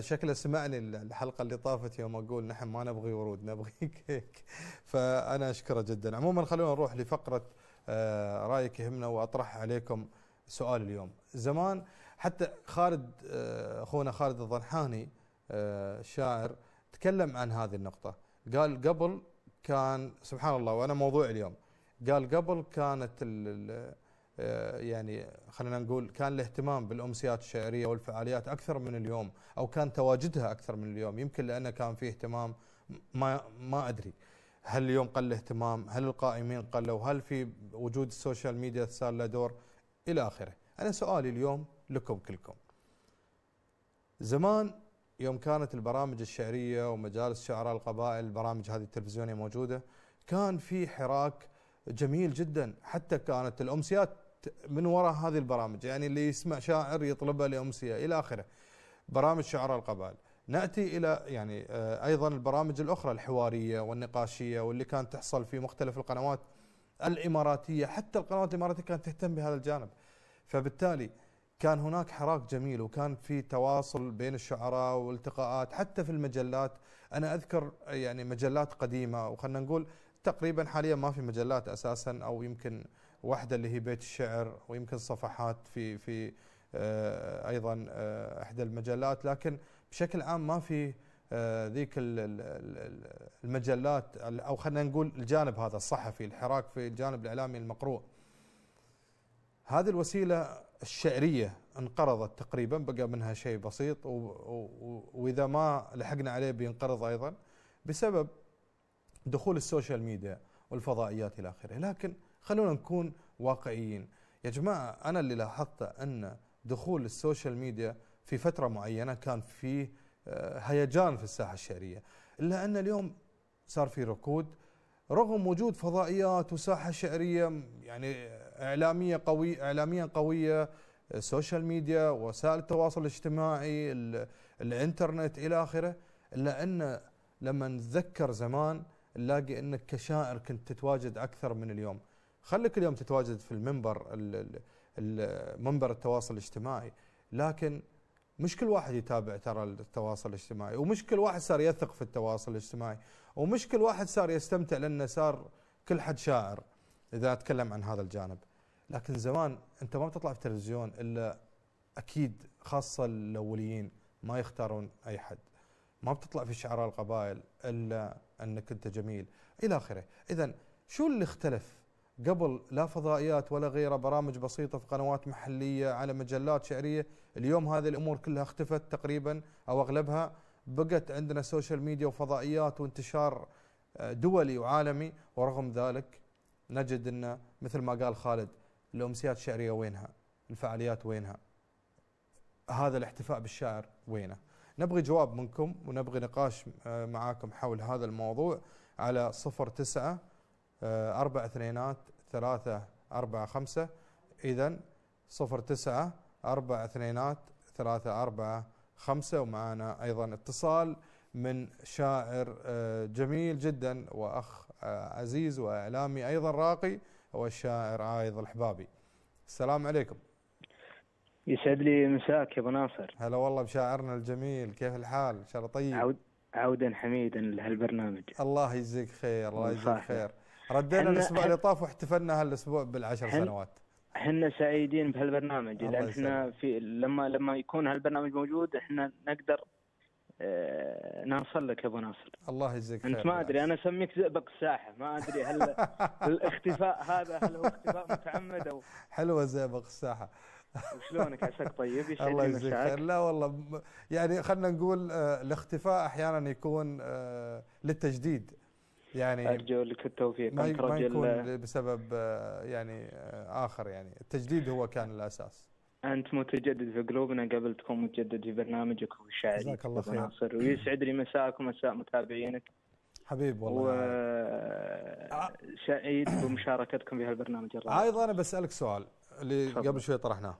[SPEAKER 1] شكله سمعني الحلقة اللي طافت يوم أقول نحن ما نبغي ورود نبغي كيك. فأنا أشكره جدا. عموما خلونا نروح لفقرة آه، رأيك يهمنا وأطرح عليكم سؤال اليوم. زمان حتى خالد آه، أخونا خالد الضنحاني آه، تكلم عن هذه النقطة. قال قبل كان سبحان الله وأنا موضوع اليوم. قال قبل كانت آه، يعني خلينا نقول كان الاهتمام بالأمسيات الشعرية والفعاليات أكثر من اليوم أو كان تواجدها أكثر من اليوم. يمكن لأنه كان في اهتمام ما ما أدري. هل اليوم قل الاهتمام؟ هل القائمين قلوا؟ هل في وجود ال social media صار له دور؟ إلى آخره. أنا سؤالي اليوم لكم كلكم. زمان يوم كانت البرامج الشعرية ومجالس شعراء القبائل البرامج هذه التلفزيونية موجودة كان في حراك جميل جدا. حتى كانت الأمسيات من وراء هذه البرامج يعني اللي يسمع شاعر يطلبها لأمسية. إلى آخره. برامج شعراء القبائل. نأتي إلى يعني آه، أيضا البرامج الأخرى الحوارية والنقاشية واللي كانت تحصل في مختلف القنوات الإماراتية. حتى القنوات الإماراتية كانت تهتم بهذا الجانب. فبالتالي كان هناك حراك جميل وكان في تواصل بين الشعراء والتقاءات حتى في المجلات. أنا أذكر يعني مجلات قديمة وخلنا نقول تقريبا حاليا ما في مجلات أساسا أو يمكن واحدة اللي هي بيت الشعر ويمكن صفحات في في أيضا آه، إحدى المجلات. لكن بشكل عام ما في آه، ذيك المجلات أو خلينا نقول الجانب هذا الصحفي الحراك في الجانب الإعلامي المقروء. هذه الوسيلة الشعرية انقرضت تقريبا بقى منها شيء بسيط وإذا ما لحقنا عليه بينقرض أيضا بسبب دخول ال social media والفضائيات إلى آخره، لكن خلونا نكون واقعيين، يا جماعة أنا اللي لاحظته أن دخول ال social media في فترة معينة كان فيه آه، هيجان في الساحة الشعريه، إلا أن اليوم صار في ركود رغم وجود فضائيات وساحة شعرية يعني إعلامية قويه اعلاميا قوية السوشيال ميديا وسائل التواصل الاجتماعي الإنترنت إلى آخره. إلا أن لما نتذكر زمان نلاقي انك كشاعر كنت تتواجد أكثر من اليوم. خليك اليوم تتواجد في المنبر منبر التواصل الاجتماعي. لكن مش كل واحد يتابع ترى التواصل الاجتماعي ومش كل واحد صار يثق في التواصل الاجتماعي ومش كل واحد صار يستمتع لأنه صار كل حد شاعر إذا أتكلم عن هذا الجانب. لكن زمان أنت ما بتطلع في التلفزيون إلا أكيد خاصة الأوليين ما يختارون أي حد. ما بتطلع في شعراء القبائل إلا أنك أنت جميل. إلى آخره. اذا شو اللي اختلف؟ قبل لا فضائيات ولا غيره برامج بسيطة في قنوات محلية على مجلات شعرية اليوم هذه الأمور كلها اختفت تقريبا أو أغلبها بقت عندنا social media وفضائيات وانتشار آه، دولي وعالمي ورغم ذلك نجد إن مثل ما قال خالد الأمسيات الشعرية وينها؟ الفعاليات وينها؟ هذا الاحتفاء بالشعر وينه؟ نبغي جواب منكم ونبغي نقاش آه، معاكم حول هذا الموضوع على صفر تسعة أربع اثنينات ثلاثة أربعة خمسة. إذا صفر تسعة أربع اثنينات ثلاثة أربعة خمسة. ومعنا أيضا اتصال من شاعر آه، جميل جدا وأخ عزيز وإعلامي أيضا راقي هو الشاعر عايض الحبابي. السلام عليكم.
[SPEAKER 5] يسعد لي مساك يا أبو ناصر.
[SPEAKER 1] هلا والله بشاعرنا الجميل. كيف الحال؟ إن شاء الله طيب.
[SPEAKER 5] عود عودا حميدا لهالبرنامج.
[SPEAKER 1] الله يجزيك خير الله يجزيك خير. ردينا الأسبوع اللي طاف واحتفلنا هالأسبوع بالعشر سنوات.
[SPEAKER 5] إحنا سعيدين بهالبرنامج. لأن إحنا في لما لما يكون هالبرنامج موجود إحنا نقدر آه نوصل لك يا أبو ناصر.
[SPEAKER 1] الله يجزيك خير
[SPEAKER 5] انت ما أدري أنا أسميك زئبق الساحه ما أدري هل الاختفاء هذا هل هو اختفاء متعمد أو
[SPEAKER 1] حلوة زئبق الساحه
[SPEAKER 5] وشلونك؟ عساك طيب؟
[SPEAKER 1] الله يجزيك خير. لا والله يعني خلينا نقول آه، الاختفاء أحيانا يكون آه، للتجديد. يعني
[SPEAKER 5] أرجو لك التوفيق.
[SPEAKER 1] ما, ما يكون بسبب آه، يعني آخر يعني. التجديد هو كان الأساس.
[SPEAKER 5] أنت متجدد في قلوبنا. قبل تكون متجدد في برنامجك والشاعري
[SPEAKER 1] جزاك الله خير.
[SPEAKER 5] ناصر ويسعد لي مساك ومساء متابعينك.
[SPEAKER 1] حبيب والله.
[SPEAKER 5] و سعيد بمشاركتكم في هالبرنامج. الرائع
[SPEAKER 1] أيضا أنا بسألك سؤال اللي قبل شوي طرحناه.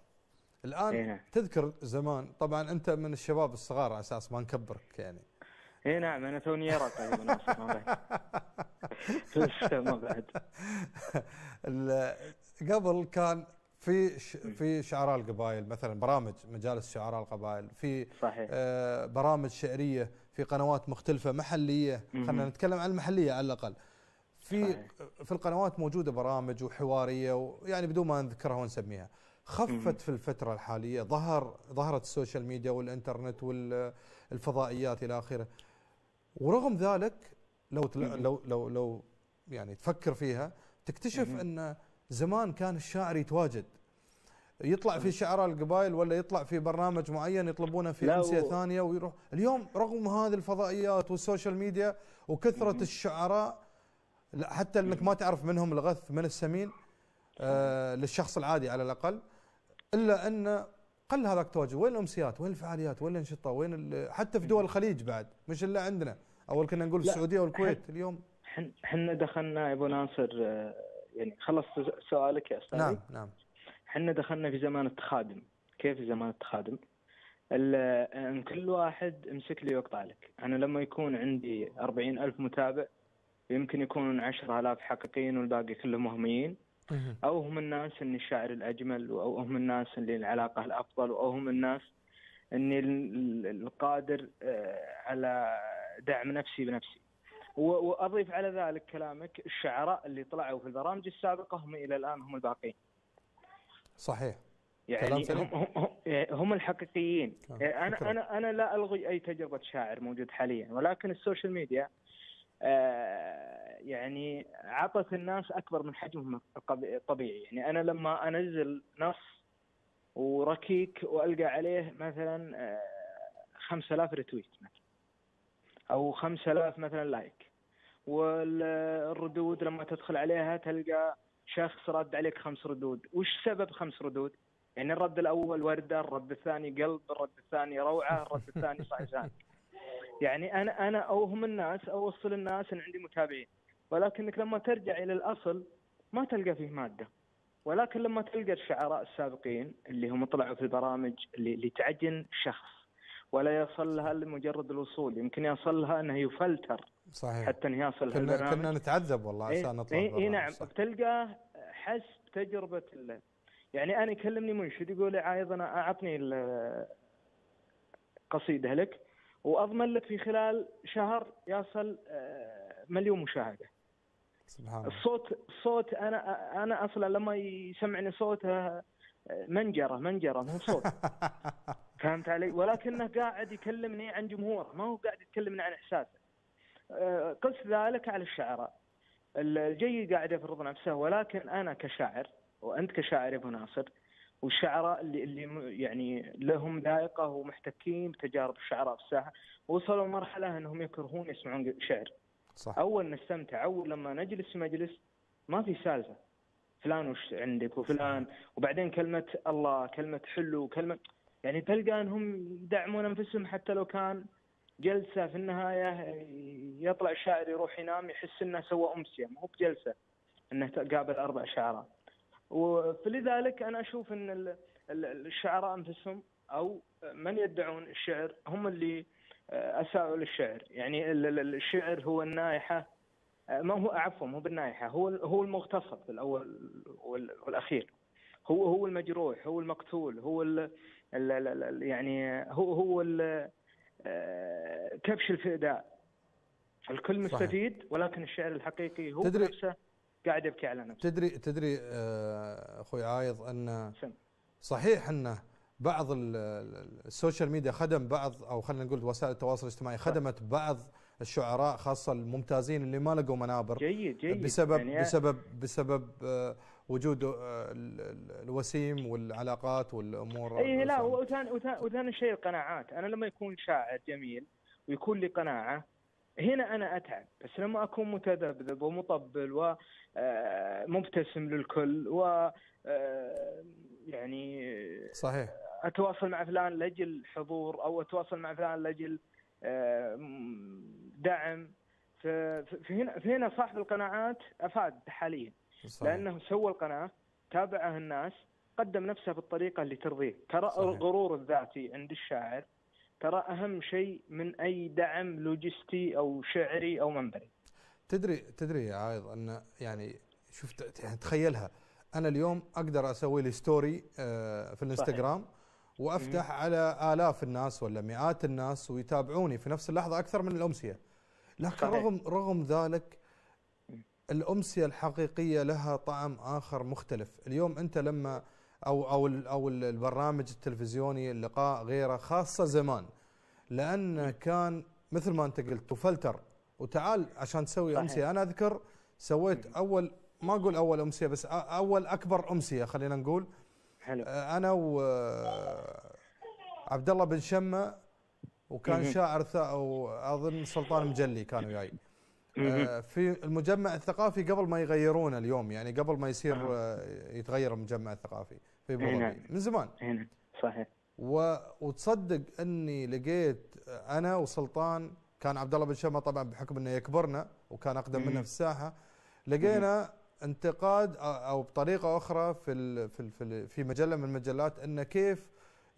[SPEAKER 1] الآن إيه. تذكر زمان طبعا أنت من الشباب الصغار على أساس ما نكبرك يعني.
[SPEAKER 5] إي نعم أنا توني ارى طيب ما بعد. لسه ما بعد.
[SPEAKER 1] قبل كان في في شعراء القبائل مثلا برامج مجالس شعراء القبائل في
[SPEAKER 5] صحيح.
[SPEAKER 1] آه برامج شعرية في قنوات مختلفة محلية خلينا نتكلم عن المحلية على الأقل. في صحيح. في القنوات موجودة برامج وحوارية ويعني بدون ما نذكرها ونسميها. خفت في الفترة الحالية ظهر ظهرت ال social media والإنترنت والفضائيات إلى آخره. ورغم ذلك لو لو لو لو يعني تفكر فيها تكتشف أن زمان كان الشاعر يتواجد. يطلع في شعراء القبائل ولا يطلع في برنامج معين يطلبونه في أمسية. ثانية ويروح. اليوم رغم هذه الفضائيات وال social media وكثرة الشعراء حتى إنك ما تعرف منهم الغث من السمين آه للشخص العادي على الأقل إلا أن قل هذاك التواجد وين الأمسيات؟ وين الفعاليات؟ وين الأنشطة؟ وين حتى في دول الخليج بعد. مش إلا عندنا. أول كنا نقول السعودية والكويت اليوم
[SPEAKER 5] إحنا دخلنا يا أبو ناصر آه، يعني خلصت سؤالك يا أستاذ
[SPEAKER 1] نعم نعم.
[SPEAKER 5] إحنا دخلنا في زمان التخادم. كيف زمان التخادم؟ إن كل واحد امسك لي ويقطع لك. أنا لما يكون عندي أربعين ألف متابع يمكن يكون عشر آلاف حقيقيين والباقي كلهم وهميين أو هم الناس إني الشاعر الأجمل أو هم الناس اللي العلاقة الأفضل أو هم الناس إني القادر آه، على دعم نفسي بنفسي. وأضيف على ذلك كلامك الشعراء اللي طلعوا في البرامج السابقة هم إلى الآن هم الباقين
[SPEAKER 1] صحيح.
[SPEAKER 5] يعني هم, هم, هم الحقيقيين. يعني أنا أنا أنا لا ألغي أي تجربة شاعر موجود حاليا ولكن السوشيال ميديا آه، يعني عطت الناس أكبر من حجمهم الطبيعي. يعني أنا لما أنزل نص وركيك وألقى عليه مثلا 5000 آه، retweet مثلا أو 5000 مثلا like والردود لما تدخل عليها تلقى شخص رد عليك خمس ردود. وش سبب خمس ردود؟ يعني الرد الأول وردة، الرد الثاني قلب الرد الثاني روعة الرد الثاني صعزان يعني أنا أنا أوهم الناس أوصل الناس إن عندي متابعين. ولكنك لما ترجع إلى الأصل ما تلقى فيه مادة. ولكن لما تلقى الشعراء السابقين اللي هم طلعوا في البرامج اللي, اللي تعجن شخص ولا يصل لها لمجرد الوصول يمكن يصل لها إنه يفلتر.
[SPEAKER 1] صحيح.
[SPEAKER 5] حتى إنه يصل
[SPEAKER 1] كنا, كنا نتعذب والله عشان نطلع
[SPEAKER 5] اي نعم. بتلقاه حسب تجربه يعني أنا يكلمني منشد يقول لي عايض أنا أعطني قصيدة لك. وأضمن لك في خلال شهر يصل آه، مليون مشاهدة.
[SPEAKER 1] سبحان الله.
[SPEAKER 5] الصوت الصوت أنا أنا أصلا لما يسمعني صوته آه، منجرة منجرة مو صوت. فهمت علي؟ ولكنه قاعد يكلمني عن جمهوره ما هو قاعد يكلمني عن إحساسه. آه، قس ذلك على الشعراء الجيد قاعد يفرض نفسه ولكن أنا كشاعر وأنت كشاعر يا أبو ناصر والشعراء اللي اللي يعني لهم ذائقة ومحتكين بتجارب الشعراء في الساحه وصلوا مرحله إنهم يكرهون يسمعون شعر.
[SPEAKER 1] صح.
[SPEAKER 5] أول نستمتع أول لما نجلس في مجلس ما في سالفة. فلان وش عندك وفلان؟ وبعدين كلمة الله كلمة حلو كلمة يعني تلقى إنهم يدعمون أنفسهم حتى لو كان جلسة في النهاية يطلع الشاعر يروح ينام يحس إنه سوى امسيه مو بجلسة إنه قابل أربع شعراء فلذلك أنا أشوف إن ال- ال- الشعراء أنفسهم أو من يدعون الشعر هم اللي أساءوا للشعر. يعني ال- ال- الشعر هو النائحه ما هو عفوا مو بالنائحه هو هو المغتصب في الأول وال- والأخير. هو هو المجروح هو المقتول هو ال ال ال ال يعني هو هو ال- آه، كبش الفداء. الكل. مستفيد ولكن الشعر الحقيقي هو
[SPEAKER 1] تدري-
[SPEAKER 5] نفسه قاعد يبكي على نفسه.
[SPEAKER 1] تدري تدري آه، أخوي عايض ان
[SPEAKER 5] سم.
[SPEAKER 1] صحيح أنه بعض ال- ال- ال social media خدم بعض أو خلينا نقول وسائل التواصل الاجتماعي خدمت بعض الشعراء خاصة الممتازين اللي ما لقوا منابر.
[SPEAKER 5] جيد جيد.
[SPEAKER 1] بسبب
[SPEAKER 5] يعني
[SPEAKER 1] بسبب بسبب آه، وجود آه، ال- ال- الواسطة والعلاقات والأمور
[SPEAKER 5] اي لا. وثاني وثاني شيء القناعات. أنا لما يكون شاعر جميل ويكون لي قناعة هنا أنا أتعب. بس لما أكون متذبذب ومطبل ومبتسم للكل و آه، يعني
[SPEAKER 1] صحيح.
[SPEAKER 5] أتواصل مع فلان لأجل حضور أو أتواصل مع فلان لأجل آه، دعم. فهنا فهنا صاحب القناعات أفاد حاليا.
[SPEAKER 1] صحيح.
[SPEAKER 5] لأنه سوى القناة تابعه الناس قدم نفسه بالطريقة اللي ترضيه. ترى
[SPEAKER 1] صحيح.
[SPEAKER 5] الغرور الذاتي عند الشاعر ترى أهم شيء من أي دعم لوجستي أو شعري أو منبري.
[SPEAKER 1] تدري تدري يا عايض أن يعني شفت يعني تخيلها. أنا اليوم أقدر أسوي لي story آه، في الإنستغرام وأفتح على آلاف الناس ولا مئات الناس ويتابعوني في نفس اللحظة أكثر من الأمسية. لكن
[SPEAKER 5] صحيح.
[SPEAKER 1] رغم رغم ذلك الأمسية الحقيقية لها طعم آخر مختلف. اليوم أنت لما أو أو أو ال- البرنامج التلفزيوني اللقاء غيره خاصة زمان لأن كان مثل ما أنت قلت تفلتر وتعال عشان تسوي
[SPEAKER 5] صحيح.
[SPEAKER 1] أمسية. أنا أذكر سويت أول ما أقول أول أمسية بس أول أكبر أمسية خلينا نقول.
[SPEAKER 5] حلو.
[SPEAKER 1] أنا و عبد الله بن شمة وكان. شاعر ثا أو اظن سلطان مجلي كانوا وياي في المجمع الثقافي قبل ما يغيرونه اليوم يعني قبل ما يصير يتغير المجمع الثقافي في ابو. من زمان.
[SPEAKER 5] صحيح.
[SPEAKER 1] و... وتصدق أني لقيت أنا وسلطان كان عبد الله بن شمه طبعا بحكم إنه يكبرنا وكان أقدم منا. في الساحة لقينا انتقاد أو بطريقة أخرى في. في. في, مجلة من المجلات إنه كيف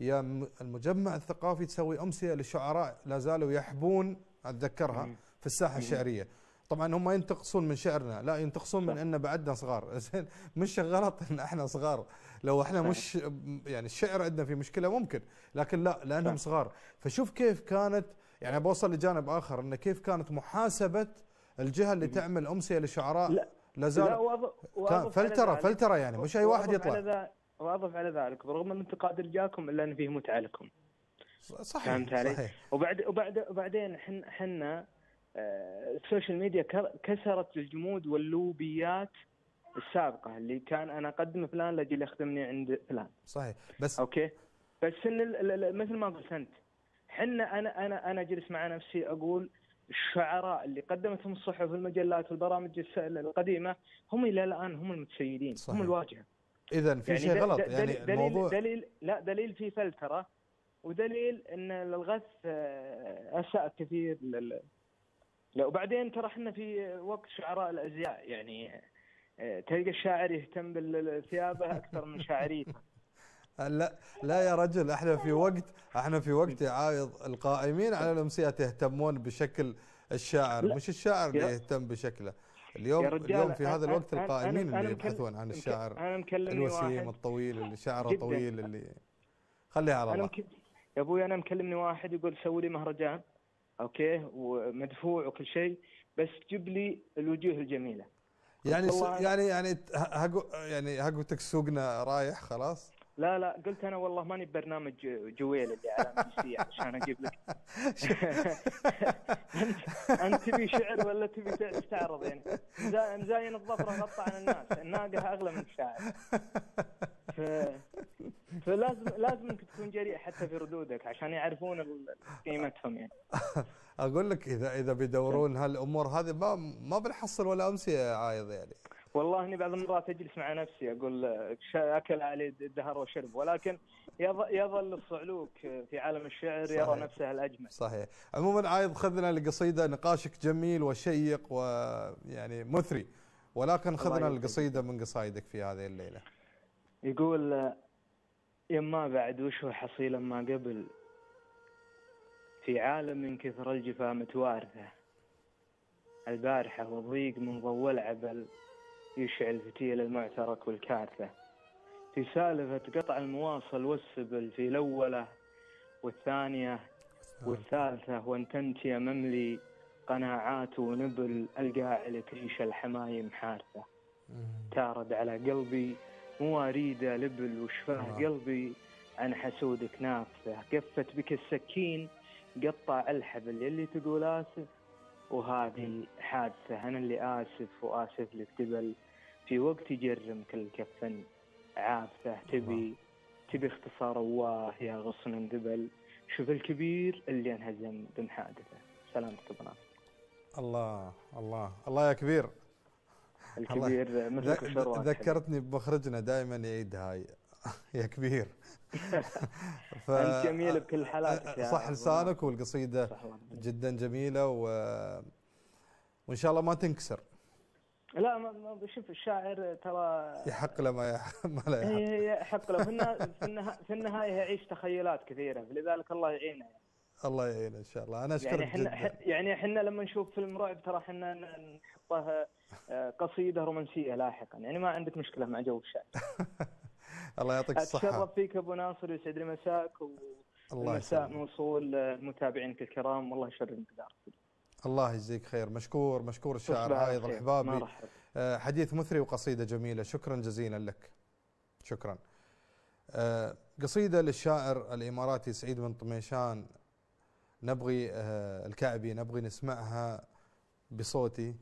[SPEAKER 1] يا المجمع الثقافي تسوي أمسية للشعراء لا زالوا يحبون
[SPEAKER 5] أتذكرها.
[SPEAKER 1] في
[SPEAKER 5] الساحة.
[SPEAKER 1] الشعرية طبعا هم ينتقصون من شعرنا لا ينتقصون من. ان بعدنا صغار زين مش غلط إن إحنا صغار لو
[SPEAKER 5] إحنا.
[SPEAKER 1] مش يعني الشعر عندنا في مشكلة ممكن لكن لا
[SPEAKER 5] لأنهم.
[SPEAKER 1] صغار فشوف كيف كانت يعني بوصل لجانب آخر انه كيف كانت محاسبة الجهة اللي. تعمل أمسية للشعراء
[SPEAKER 5] لا،
[SPEAKER 1] لا
[SPEAKER 5] لا فلترة
[SPEAKER 1] فلترة يعني مش أي واحد يطلع.
[SPEAKER 5] وأضف على ذلك برغم الانتقاد اللي جاكم إلا أن فيه متعه لكم
[SPEAKER 1] صحيح
[SPEAKER 5] فهمت علي؟
[SPEAKER 1] صحيح.
[SPEAKER 5] وبعد وبعد وبعدين حن حنا آه، ال social media كسرت الجمود واللوبيات السابقة اللي كان أنا أقدم فلان لاجل يخدمني عند فلان.
[SPEAKER 1] صحيح بس
[SPEAKER 5] okay؟ بس إن مثل ما قلت أنت حنا أنا أنا أنا أجلس مع نفسي أقول الشعراء اللي قدمتهم الصحف والمجلات والبرامج القديمة هم إلى الآن هم المتسيدين
[SPEAKER 1] صحيح.
[SPEAKER 5] هم الواجهة
[SPEAKER 1] اذا في شيء
[SPEAKER 5] د-
[SPEAKER 1] غلط يعني
[SPEAKER 5] دليل
[SPEAKER 1] الموضوع
[SPEAKER 5] دليل لا دليل في فلترة ودليل إن الغث آه، أساء كثير لل لا وبعدين ترى إحنا في وقت شعراء الأزياء يعني آه، تلقى الشاعر يهتم بالثيابة أكثر من شاعريته
[SPEAKER 1] لا لا يا رجل إحنا في وقت إحنا في وقت عايض. القائمين على الامسيات يهتمون بشكل الشاعر
[SPEAKER 5] لا.
[SPEAKER 1] مش الشاعر اللي يهتم بشكله. اليوم اليوم في هذا الوقت القائمين اللي يبحثون عن الشاعر الوسيم الطويل اللي شعره طويل اللي خليها على الله.
[SPEAKER 5] يا أبوي أنا مكلمني واحد يقول سوي لي مهرجان okay؟ ومدفوع وكل شيء بس جيب لي الوجوه الجميلة.
[SPEAKER 1] يعني س... يعني يعني هقو يعني هقوتك سوقنا رايح خلاص؟
[SPEAKER 5] لا لا قلت أنا والله ماني ببرنامج جميل اللي على ام سي عشان أجيب لك. أنت تبي شعر ولا تبي تستعرض يعني. مزا- مزاين الظفره غطى عن الناس الناقة أغلى من الشاعر ف... فلازم لازم انك تكون جريء حتى في ردودك عشان يعرفون قيمتهم يعني.
[SPEAKER 1] أقول لك إذا إذا بيدورون هالأمور هذه ما ما بنحصل ولا امسيه عايض يعني.
[SPEAKER 5] والله إني بعض المرات أجلس مع نفسي أقول أكل علي الدهر وشرب. ولكن يظ- يظل الصعلوك في عالم الشعر
[SPEAKER 1] صحيح.
[SPEAKER 5] يرى نفسه الأجمل.
[SPEAKER 1] صحيح. عموما عايض خذنا لقصيدة نقاشك جميل وشيق ويعني مثري. ولكن خذنا. القصيده من قصايدك في هذه الليلة.
[SPEAKER 5] يقول يما بعد وش هو حصيلا ما قبل؟ في عالم من كثر الجفا متوارثة. البارحة والضيق من ضوء العبل. يشعل فتيل المعترك والكارثة في سالفة قطع المواصل والسبل في الأولى والثانية والثالثة وانت انت يا مملي قناعات ونبل القاعد تعيش الحمايم حارثة. تارد على قلبي مواريده لبل وشفاه
[SPEAKER 1] الله.
[SPEAKER 5] قلبي عن حسودك نافذة قفت بك السكين قطع الحبل يلي تقول آسف وهذه حادثة. أنا اللي آسف وآسف لك دبل في وقت يجرم كل كفن. عافثة تبي تبي اختصار واه يا غصن دبل شوف الكبير اللي انهزم بمحادثة سلامتك ابو
[SPEAKER 1] الله الله الله يا كبير.
[SPEAKER 5] الكبير مثلك
[SPEAKER 1] ذكرتني بمخرجنا دائما يعيد هاي. يا كبير. ف...
[SPEAKER 5] انت جميل بكل حالاتك
[SPEAKER 1] صح لسانك
[SPEAKER 5] والقصيدة الله.
[SPEAKER 1] جدا جميلة و... وإن شاء الله ما تنكسر.
[SPEAKER 5] لا ما ما شوف الشاعر ترى
[SPEAKER 1] يحق له ما يحق ما لا يحق.
[SPEAKER 5] هي هي حق له. في النها- في النها- في النهاية يعيش تخيلات كثيرة فلذلك الله يعينه. يعني.
[SPEAKER 1] الله يعينه إن شاء الله. أنا أشكرك
[SPEAKER 5] يعني إحنا
[SPEAKER 1] جدا.
[SPEAKER 5] يعني إحنا لما نشوف فيلم رعب ترى إحنا نحطه آه، قصيدة رومانسية لاحقا. يعني ما عندك مشكلة مع جو الشعر
[SPEAKER 1] الله يعطيك الصحة.
[SPEAKER 5] أتشرف فيك أبو ناصر يسعد لي مساك
[SPEAKER 1] الله
[SPEAKER 5] والمساء
[SPEAKER 1] يسلمك
[SPEAKER 5] موصول لمتابعينك الكرام والله يشرف مقدارك
[SPEAKER 1] الله يجزيك خير. مشكور مشكور الشاعر عايض. الحبابي. آه، حديث مثري وقصيدة جميلة. شكرا جزيلا لك. شكرا. آه، قصيدة للشاعر الإماراتي سعيد بن طميشان. نبغي آه، الكعبي نبغي نسمعها بصوتي.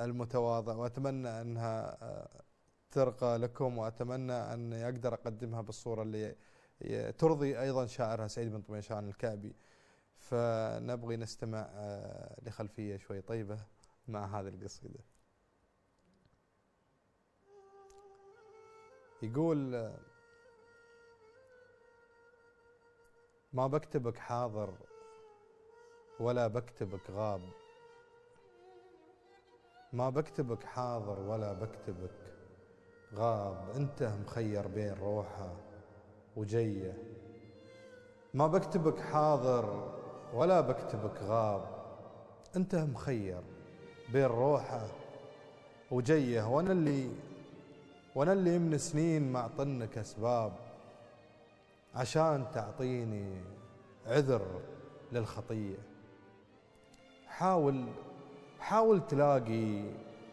[SPEAKER 1] المتواضع وأتمنى أنها ترقى لكم وأتمنى أن أقدر أقدمها بالصورة اللي ترضي أيضا شاعرها سعيد بن طميشان الكعبي. فنبغي نستمع آه، لخلفية شوي طيبة مع هذه القصيدة. يقول آه، ما بكتبك حاضر ولا بكتبك غاب. ما بكتبك حاضر ولا بكتبك غاب. انت مخير بين روحة وجية. ما بكتبك حاضر ولا بكتبك غاب. انت مخير بين روحه وجيه. وأنا اللي وأنا اللي من سنين معطنك اسباب عشان تعطيني عذر للخطيه حاول حاول تلاقي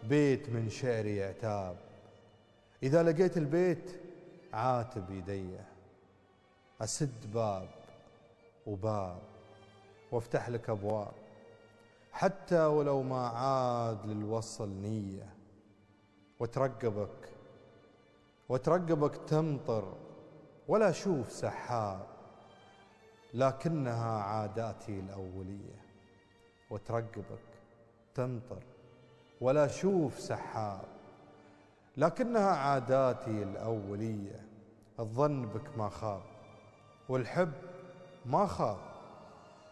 [SPEAKER 1] بيت من شعري عتاب إذا لقيت البيت عاتب يديه أسد باب وباب. وافتح لك أبواب حتى ولو ما عاد للوصل نية. وترقبك وترقبك تمطر ولا أشوف سحاب لكنها عاداتي الأولية. وترقبك تمطر ولا أشوف سحاب لكنها عاداتي الأولية. الظن بك ما خاب والحب ما خاب.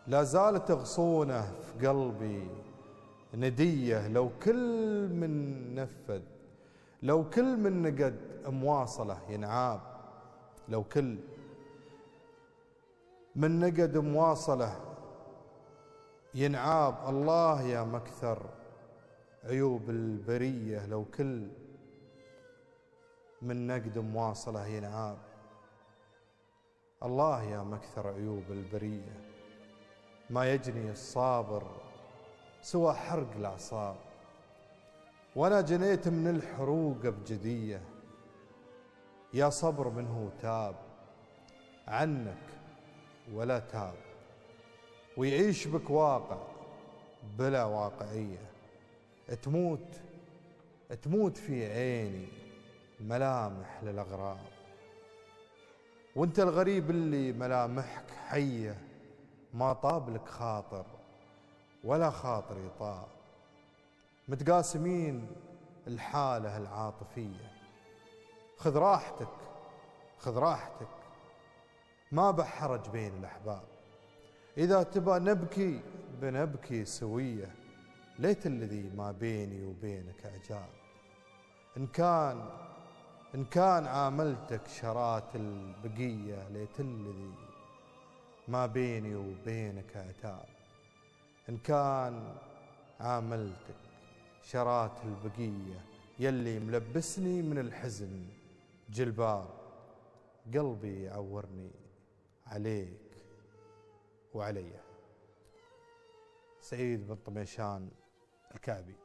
[SPEAKER 1] لا زالت غصونه في قلبي ندية لو كل من نفذ لو كل من نقد مواصلة ينعاب لو كل من نقد مواصلة ينعاب. الله يا مكثر عيوب البرية لو كل من نقد مواصلة ينعاب. الله يا مكثر عيوب البرية. ما يجني الصابر سوى حرق الأعصاب. وأنا جنيت من الحروق بجدية يا صبر منه تاب عنك ولا تاب. ويعيش بك واقع بلا واقعية. تموت تموت في عيني ملامح للأغراب. وأنت الغريب اللي ملامحك حية ما طاب لك خاطر ولا خاطري طاب متقاسمين الحالة العاطفية. خذ راحتك خذ راحتك. ما بحرج بين الأحباب. إذا تبى نبكي بنبكي سوية. ليت الذي ما بيني وبينك أعجاب إن كان إن كان عاملتك شرات البقية ليت الذي ما بيني وبينك عتاب إن كان عاملتك شرات البقية يلي ملبسني من الحزن جلباب قلبي يعورني عليك وعلي. سعيد بن طميشان الكعبي.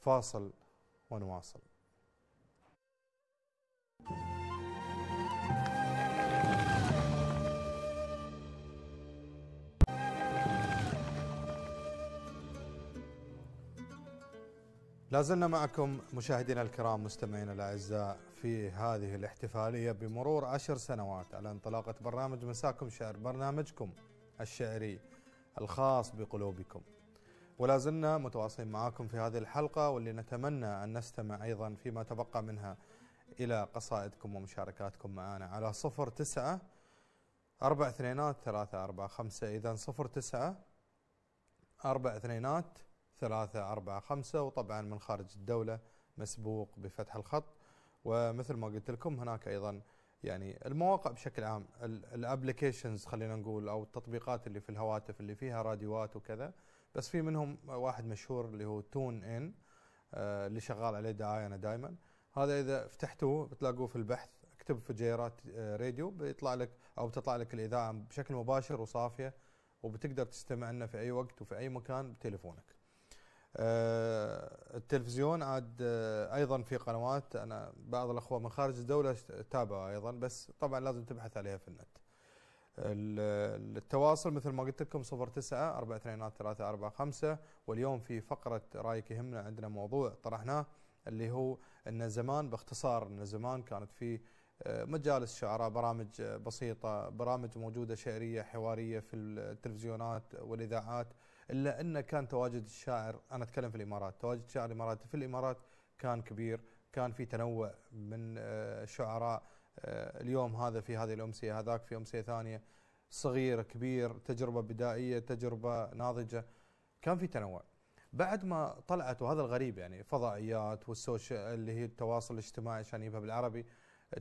[SPEAKER 1] فاصل ونواصل. لازلنا معكم مشاهدينا الكرام مستمعينا الأعزاء في هذه الاحتفالية بمرور عشر سنوات على انطلاقة برنامج مساكم شعر برنامجكم الشعري الخاص بقلوبكم. ولا زلنا متواصلين معكم في هذه الحلقة واللي نتمنى أن نستمع أيضا فيما تبقى منها إلى قصائدكم ومشاركاتكم معنا على صفر تسعة أربع اثنينات ثلاثة أربعة خمسة إذا صفر تسعة أربع اثنينات ثلاثة أربعة خمسة وطبعا من خارج الدولة مسبوق بفتح الخط. ومثل ما قلت لكم هناك أيضا يعني المواقع بشكل عام ال applications خلينا نقول أو التطبيقات اللي في الهواتف اللي فيها راديوات وكذا. بس في منهم واحد مشهور اللي هو TuneIn آه اللي شغال عليه دعايه أنا دائما هذا إذا فتحتوه بتلاقوه في البحث اكتب فجيرات آه راديو بيطلع لك أو بتطلع لك الإذاعة بشكل مباشر وصافية وبتقدر تستمع لنا في أي وقت وفي أي مكان بتليفونك. آه، التلفزيون عاد آه، أيضا في قنوات أنا بعض الأخوة من خارج الدولة تابعوا أيضا بس طبعا لازم تبحث عليها في النت. التواصل مثل ما قلت لكم 09 4 3 4 5 واليوم في فقرة رأيك يهمنا عندنا موضوع طرحناه اللي هو إن زمان باختصار إن زمان كانت في آه، مجالس شعراء برامج بسيطة برامج موجودة شعرية حوارية في التلفزيونات والإذاعات إلا أن كان تواجد الشاعر أنا أتكلم في الإمارات تواجد الشاعر الاماراتي في الإمارات كان كبير كان في تنوع من الشعراء آه، آه، اليوم هذا في هذه الأمسية هذاك في أمسية ثانية صغير كبير تجربة بدائية تجربة ناضجة كان في تنوع. بعد ما طلعت وهذا الغريب يعني فضائيات والسوشيال اللي هي التواصل الاجتماعي عشان يبقى بالعربي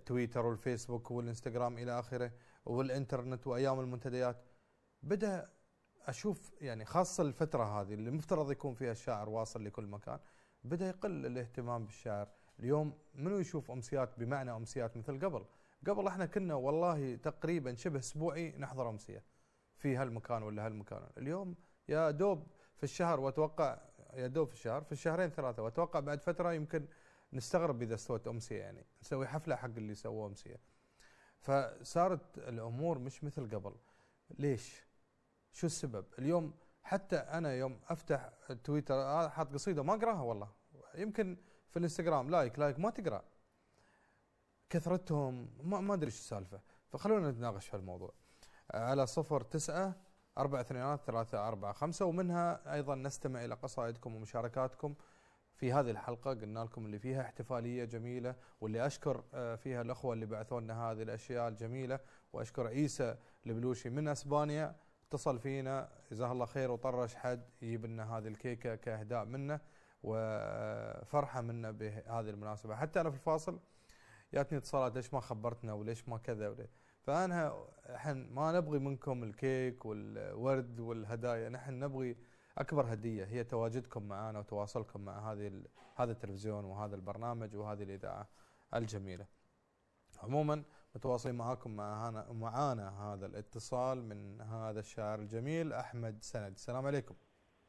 [SPEAKER 1] تويتر والفيسبوك والإنستغرام إلى آخره والإنترنت وأيام المنتديات بدأ أشوف يعني خاصة الفترة هذه اللي المفترض يكون فيها الشاعر واصل لكل مكان بدأ يقل الاهتمام بالشعر اليوم منو يشوف أمسيات بمعنى أمسيات مثل قبل؟ قبل إحنا كنا والله تقريبا شبه أسبوعي نحضر أمسية في هالمكان ولا هالمكان. اليوم يا دوب في الشهر وأتوقع يا دوب في الشهر في الشهرين ثلاثة وأتوقع بعد فترة يمكن نستغرب إذا استوت أمسية يعني نسوي حفلة حق اللي سووا أمسية. فصارت الأمور مش مثل قبل. ليش؟ شو السبب؟ اليوم حتى أنا يوم أفتح تويتر آه، حاط قصيدة ما أقراها والله. يمكن في الإنستغرام like like ما تقرأ. كثرتهم ما ما أدري إيش السالفة. فخلونا نتناقش في الموضوع على صفر تسعة أربعة اثنينات ثلاثة أربعة خمسة ومنها أيضا نستمع إلى قصائدكم ومشاركاتكم. في هذه الحلقة قلنا لكم اللي فيها احتفالية جميلة واللي أشكر آه، فيها الأخوة اللي بعثوا لنا هذه الأشياء الجميلة. وأشكر عيسى البلوشي من أسبانيا. اتصل فينا جزاه الله خير وطرش حد يجيب لنا هذه الكيكة كإهداء منه وفرحة منا بهذه المناسبة حتى أنا في الفاصل جاتني اتصالات ليش ما خبرتنا وليش ما كذا وليش فأنا إحنا ما نبغي منكم الكيك والورد والهدايا نحن نبغي أكبر هدية هي تواجدكم معنا وتواصلكم مع هذه هذا التلفزيون وهذا البرنامج وهذه الإذاعة الجميلة. عموما متواصلين معاكم معنا معانا هذا الاتصال من هذا الشاعر الجميل أحمد سند، السلام عليكم.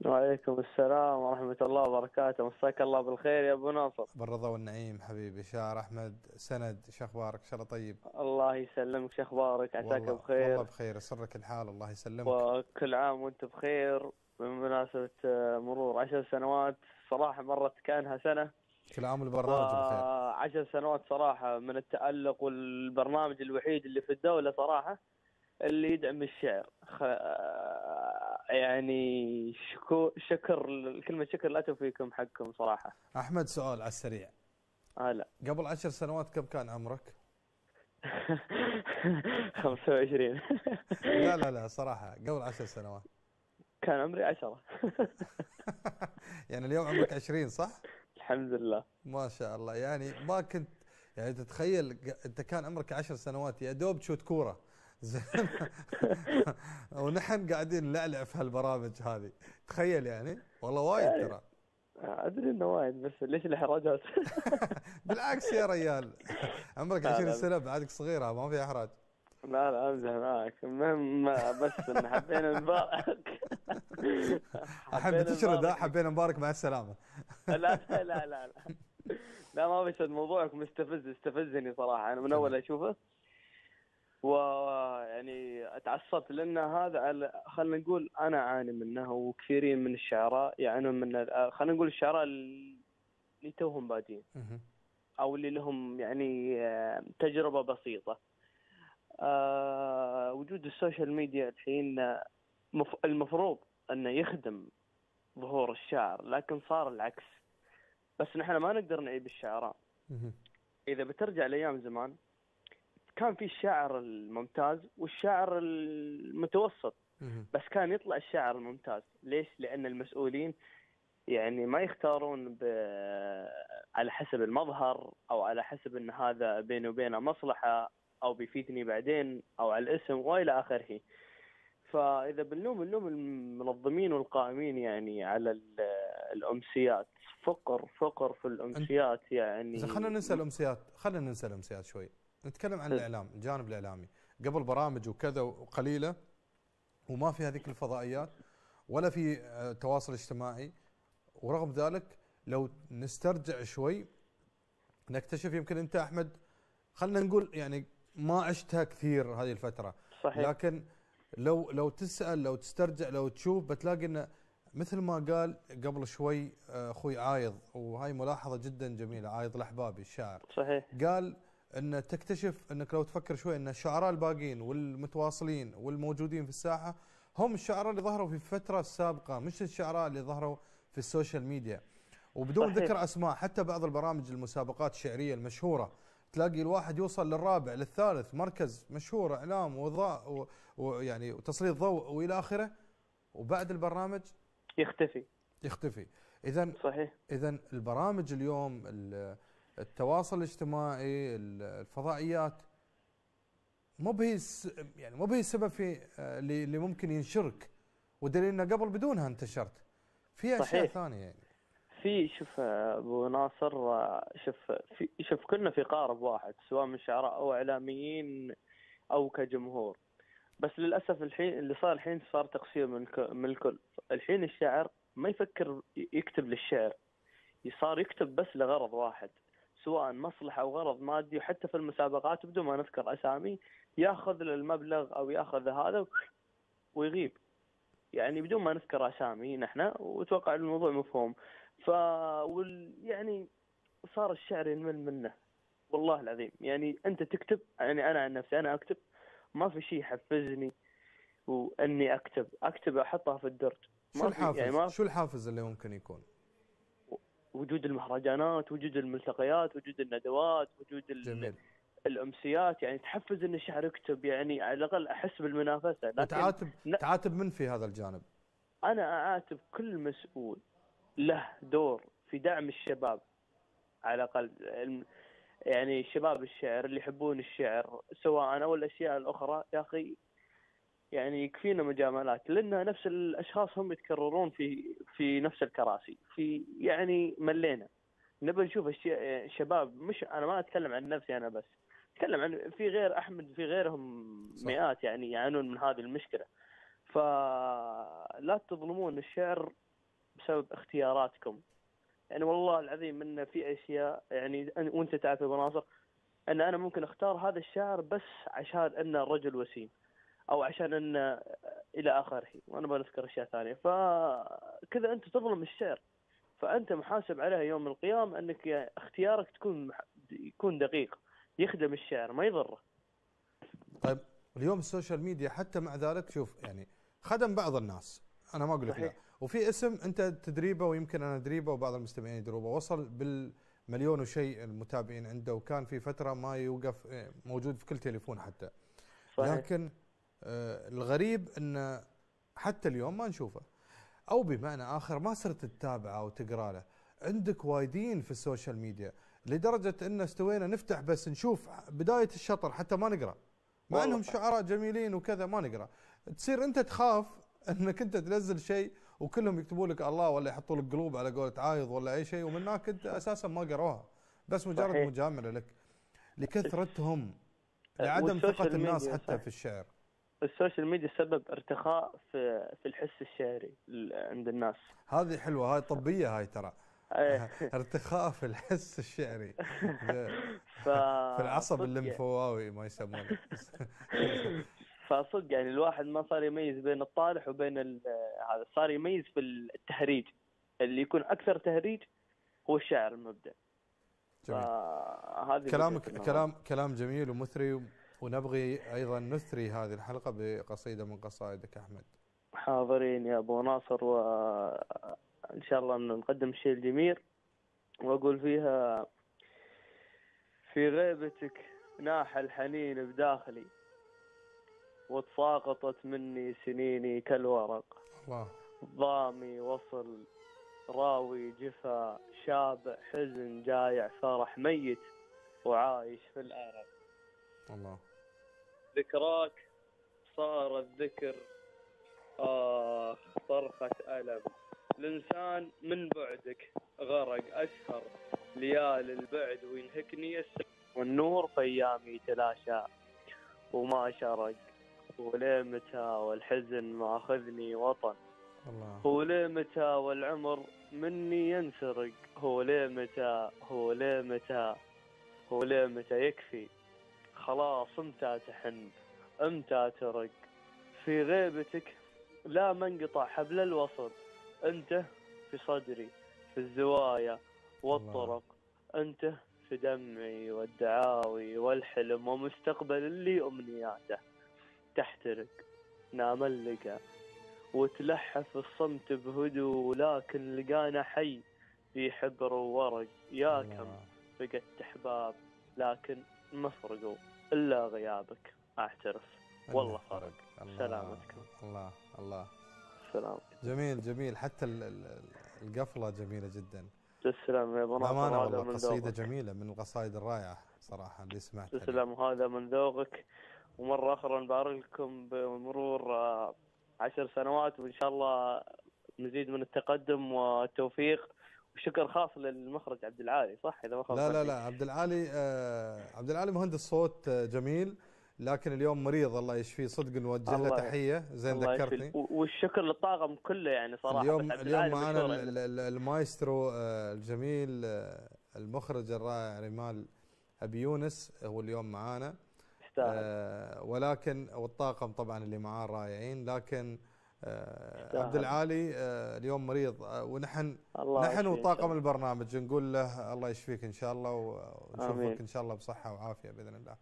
[SPEAKER 2] وعليكم السلام ورحمة الله وبركاته. مساك الله بالخير يا أبو ناصر.
[SPEAKER 1] بالرضا والنعيم حبيبي. شاعر أحمد سند إن شاء الله طيب.
[SPEAKER 2] الله يسلمك. شو أخبارك؟ عساك بخير.
[SPEAKER 1] والله بخير. يسرك الحال. الله يسلمك.
[SPEAKER 2] وكل عام وأنت بخير. بمناسبة مرور عشر سنوات صراحة مرت كأنها سنة.
[SPEAKER 1] كل عام البرنامج بخير.
[SPEAKER 2] عشر سنوات صراحة من التألق والبرنامج الوحيد اللي في الدولة صراحة اللي يدعم الشعر. خ... يعني شكو... شكر كلمة شكر لا توفيكم حقكم صراحة.
[SPEAKER 1] أحمد سؤال على السريع.
[SPEAKER 2] هلا
[SPEAKER 1] قبل عشر سنوات كم كان عمرك؟
[SPEAKER 2] 25
[SPEAKER 1] لا لا لا صراحة قبل عشر سنوات.
[SPEAKER 2] كان عمري 10
[SPEAKER 1] يعني اليوم عمرك 20 صح؟
[SPEAKER 2] الحمد لله.
[SPEAKER 1] ما شاء الله. يعني ما كنت يعني تتخيل انت كان عمرك 10 سنوات يا دوب تشوت كورة. زين. ونحن قاعدين نلعلع في هالبرامج هذه. تخيل يعني. والله وايد
[SPEAKER 2] يعني
[SPEAKER 1] ترى.
[SPEAKER 2] أدري إنه وايد بس ليش الإحراجات؟
[SPEAKER 1] بالعكس يا ريال. عمرك 20 سنة بعدك صغيرة ما في إحراج.
[SPEAKER 2] لا لا أمزح معك. المهم بس إن حبينا نبارك.
[SPEAKER 1] أحب تشرد حبينا نبارك مع السلامة.
[SPEAKER 2] لا لا لا لا لا, ما بشهد موضوعك مستفز استفزني صراحة. أنا من أول أشوفه. ويعني أتعصبت لأن هذا خلينا نقول أنا أعاني منه وكثيرين من الشعراء يعانون من خلينا نقول الشعراء اللي توهم بادين. أو اللي لهم يعني تجربة بسيطة. أه وجود السوشيال ميديا الحين المفروض أنه يخدم ظهور الشعر لكن صار العكس. بس نحن ما نقدر نعيب الشعراء. إذا بترجع لأيام زمان كان في الشاعر الممتاز والشاعر المتوسط. بس كان يطلع الشاعر الممتاز. ليش؟ لأن المسؤولين يعني ما يختارون ب... على حسب المظهر أو على حسب إن هذا بيني وبينه مصلحة أو بيفيدني بعدين أو على الاسم وإلى آخره. فإذا بنلوم نلوم المنظمين والقائمين يعني على الأمسيات. فقر فقر في الأمسيات يعني.
[SPEAKER 1] خلينا ننسى الأمسيات خلينا ننسى الأمسيات شوي. نتكلم عن الإعلام الجانب الإعلامي. قبل برامج وكذا وقليلة وما في هذيك الفضائيات ولا في تواصل اجتماعي. ورغم ذلك لو نسترجع شوي نكتشف يمكن أنت أحمد خلينا نقول يعني ما عشتها كثير هذه الفترة.
[SPEAKER 2] صحيح.
[SPEAKER 1] لكن لو لو تسأل لو تسترجع لو تشوف بتلاقي إنه مثل ما قال قبل شوي أخوي عايض وهاي ملاحظة جدا جميلة عايض الأحبابي الشاعر
[SPEAKER 2] صحيح.
[SPEAKER 1] قال إن تكتشف إنك لو تفكر شوي إن الشعراء الباقيين والمتواصلين والموجودين في الساحة هم الشعراء اللي ظهروا في الفترة السابقه مش الشعراء اللي ظهروا في السوشيال ميديا. وبدون صحيح. ذكر أسماء حتى بعض البرامج المسابقات الشعرية المشهورة تلاقي الواحد يوصل للرابع للثالث مركز مشهور إعلام وضاء ويعني وتسليط ضوء وإلى آخره وبعد البرنامج
[SPEAKER 2] يختفي.
[SPEAKER 1] يختفي. اذا
[SPEAKER 2] صحيح.
[SPEAKER 1] اذا البرامج اليوم التواصل الاجتماعي الفضائيات مو بهي يعني مو بهي السبب في اللي ممكن ينشرك. ودليل إنه قبل بدونها انتشرت. في أشياء ثانية يعني.
[SPEAKER 2] في شوف أبو ناصر شوف في شوف كنا في قارب واحد سواء من شعراء أو إعلاميين أو كجمهور. بس للأسف الحين اللي صار الحين صار تقصير من من الكل. الحين الشاعر ما يفكر يكتب للشعر. صار يكتب بس لغرض واحد سواء مصلحة أو غرض مادي وحتى في المسابقات بدون ما نذكر أسامي ياخذ المبلغ أو ياخذ هذا ويغيب. يعني بدون ما نذكر أسامي نحن وأتوقع الموضوع مفهوم. ف وال... يعني صار الشعر ينمل منه. والله العظيم. يعني أنت تكتب يعني أنا عن نفسي أنا أكتب ما في شيء يحفزني وأني أكتب. أكتب أحطها في الدرج.
[SPEAKER 1] شو الحافز يعني ما شو الحافز اللي ممكن يكون؟
[SPEAKER 2] وجود المهرجانات وجود الملتقيات وجود الندوات وجود
[SPEAKER 1] جميل.
[SPEAKER 2] الأمسيات. يعني تحفز إن الشعر يكتب. يعني على الأقل أحس بالمنافسة.
[SPEAKER 1] لكن تعاتب. تعاتب من في هذا الجانب؟
[SPEAKER 2] أنا أعاتب كل مسؤول. له دور في دعم الشباب. على الأقل يعني شباب الشعر اللي يحبون الشعر سواء أو الأشياء الأخرى يا أخي يعني يكفينا مجاملات لأن نفس الأشخاص هم يتكررون في في نفس الكراسي في يعني ملينا. نبي نشوف الشي- الشباب مش أنا ما أتكلم عن نفسي أنا بس أتكلم عن في غير أحمد في غيرهم
[SPEAKER 1] صح.
[SPEAKER 2] مئات يعني يعانون من هذه المشكلة. فلا تظلمون الشعر بسبب اختياراتكم. يعني والله العظيم إن في أشياء يعني وأنت تعرف يا أبو ناصر إن أنا ممكن أختار هذا الشعر بس عشان إنه رجل وسيم أو عشان إنه إلى آخره وأنا بذكر أشياء ثانية. فكذا أنت تظلم الشعر. فأنت محاسب عليها يوم القيامة إنك يا- اختيارك تكون يكون دقيق يخدم الشعر ما يضره.
[SPEAKER 1] طيب اليوم ال social media حتى مع ذلك شوف يعني خدم بعض الناس. أنا ما أقول لك لا. وفي اسم انت تدري به ويمكن أنا ادري به وبعض المستمعين يدروا به. وصل بالمليون وشيء المتابعين عنده. وكان في فترة ما يوقف آه، موجود في كل تليفون حتى.
[SPEAKER 2] صحيح.
[SPEAKER 1] لكن آه، الغريب إن حتى اليوم ما نشوفه. أو بمعنى آخر ما صرت تتابعه وتقرأ له. عندك وايدين في ال social media لدرجة إن استوينا نفتح بس نشوف بداية الشطر حتى ما نقرأ. مع
[SPEAKER 2] إنهم.
[SPEAKER 1] شعراء جميلين وكذا ما نقرأ. تصير أنت تخاف إنك أنت تنزل شيء وكلهم يكتبوا لك الله ولا يحطوا لك قلوب على قولة عايض ولا أي شيء ومن هناك أنت أساسا ما قروها. بس مجرد
[SPEAKER 2] صحيح.
[SPEAKER 1] مجاملة لك. لكثرتهم
[SPEAKER 2] أه،
[SPEAKER 1] لعدم ثقة الناس حتى
[SPEAKER 2] صح.
[SPEAKER 1] في الشعر.
[SPEAKER 2] ال social media سبب ارتخاء في في الحس الشعري عند الناس.
[SPEAKER 1] هذه حلوة هاي طبية هاي ترى. ارتخاء في الحس الشعري.
[SPEAKER 2] ف...
[SPEAKER 1] في العصب
[SPEAKER 2] صدق
[SPEAKER 1] الليمفاوي ما يسمونه.
[SPEAKER 2] فصدق يعني الواحد ما صار يميز بين الطالح وبين هذا صار يميز في التهريج. اللي يكون أكثر تهريج هو الشاعر المبدع.
[SPEAKER 1] جميل. كلامك. كلام كلام جميل ومثري ونبغي أيضا نثري هذه الحلقة بقصيدة من قصائدك أحمد.
[SPEAKER 2] حاضرين يا أبو ناصر وان شاء الله نقدم الشيء الجميل. وأقول فيها في غيبتك ناح الحنين بداخلي وتساقطت مني سنيني كالورق.
[SPEAKER 1] الله.
[SPEAKER 2] ضامي وصل راوي جفا شابع حزن جايع فرح ميت وعايش في الأرض.
[SPEAKER 1] الله.
[SPEAKER 2] ذكراك صار الذكر آه صرخة ألم. الإنسان من بعدك غرق أسهر ليال البعد وينهكني السر والنور في أيامي يتلاشى وما شرق. وليه متى والحزن ماخذني وطن.
[SPEAKER 1] الله.
[SPEAKER 2] هو ليه متى والعمر مني ينسرق. هو ليه متى هو ليه متى هو ليه متى يكفي. خلاص إمتى تحن إمتى ترق. في غيبتك لا منقطع حبل الوصل انت في صدري في الزوايا والطرق. انت في دمعي والدعاوي والحلم ومستقبل اللي امنياته تحترق نام اللقى وتلحف الصمت بهدوء لكن لقانا حي في حبر وورق. يا كم. فقدت أحباب لكن ما فرقوا إلا غيابك. أعترف. والله فرق. سلامتكم.
[SPEAKER 1] الله. الله.
[SPEAKER 2] سلام.
[SPEAKER 1] جميل جميل. حتى ال- ال- القفلة جميلة جدا.
[SPEAKER 2] تسلم يا ابو هذا
[SPEAKER 1] والله
[SPEAKER 2] ذوقك.
[SPEAKER 1] جميلة من القصائد الرائعة صراحة اللي سمعتها.
[SPEAKER 2] تسلم هذا من ذوقك. ومرة أخرى نبارك لكم بمرور آه، عشر سنوات وإن شاء الله مزيد من التقدم والتوفيق. وشكر خاص للمخرج عبد العالي صح؟ إذا ما
[SPEAKER 1] لا لا. لا عبد العالي آه عبد العالي مهندس صوت آه جميل لكن اليوم مريض الله يشفيه. صدق نوجه له تحية زين ذكرتني.
[SPEAKER 2] والشكر للطاقم كله يعني صراحة.
[SPEAKER 1] اليوم اليوم. ال- المايسترو آه، الجميل المخرج الرائع رمال أبي يونس هو اليوم معانا. آه، ولكن والطاقم طبعا اللي معاه رائعين لكن آه،. عبد العالي آه، اليوم مريض آه، ونحن نحن وطاقم. البرنامج نقول له الله يشفيك إن شاء الله ونشوفك. إن شاء الله بصحة وعافية بإذن الله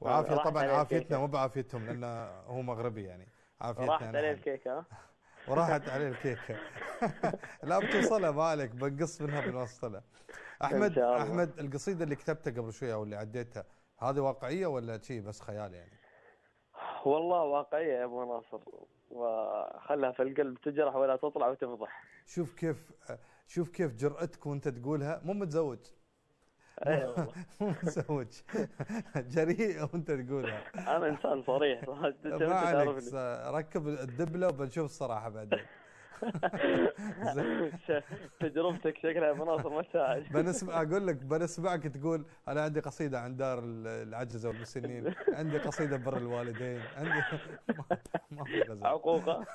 [SPEAKER 1] وعافية
[SPEAKER 2] راحت
[SPEAKER 1] طبعا عافيتنا. مو بعافيتنا لأنه هو مغربي يعني عافيتنا
[SPEAKER 2] راحت عليه ها؟
[SPEAKER 1] وراحت عليه الكيكه لا بتوصلها ما عليك بنقص منها بنوصلها
[SPEAKER 2] أحمد.
[SPEAKER 1] أحمد القصيدة اللي كتبتها قبل شوية أو اللي عديتها هذه واقعية ولا شيء بس خيال يعني؟
[SPEAKER 2] والله واقعية يا أبو ناصر. وخلها في القلب تجرح ولا تطلع وتفضح
[SPEAKER 1] شوف كيف شوف كيف جرأتك وأنت تقولها. مو متزوج.
[SPEAKER 6] أي والله.
[SPEAKER 1] مو متزوج. جريء وأنت تقولها.
[SPEAKER 6] أنا إنسان صريح.
[SPEAKER 1] ما عليك. ركب الدبلة وبنشوف الصراحة بعدين.
[SPEAKER 6] تجربتك شكلها مناصر مشاعر
[SPEAKER 1] بنسمع أقول لك بنسمعك تقول أنا عندي قصيدة عن دار العجزه والمسنين. عندي قصيدة بر الوالدين. عندي
[SPEAKER 6] ما في غزل. عقوقه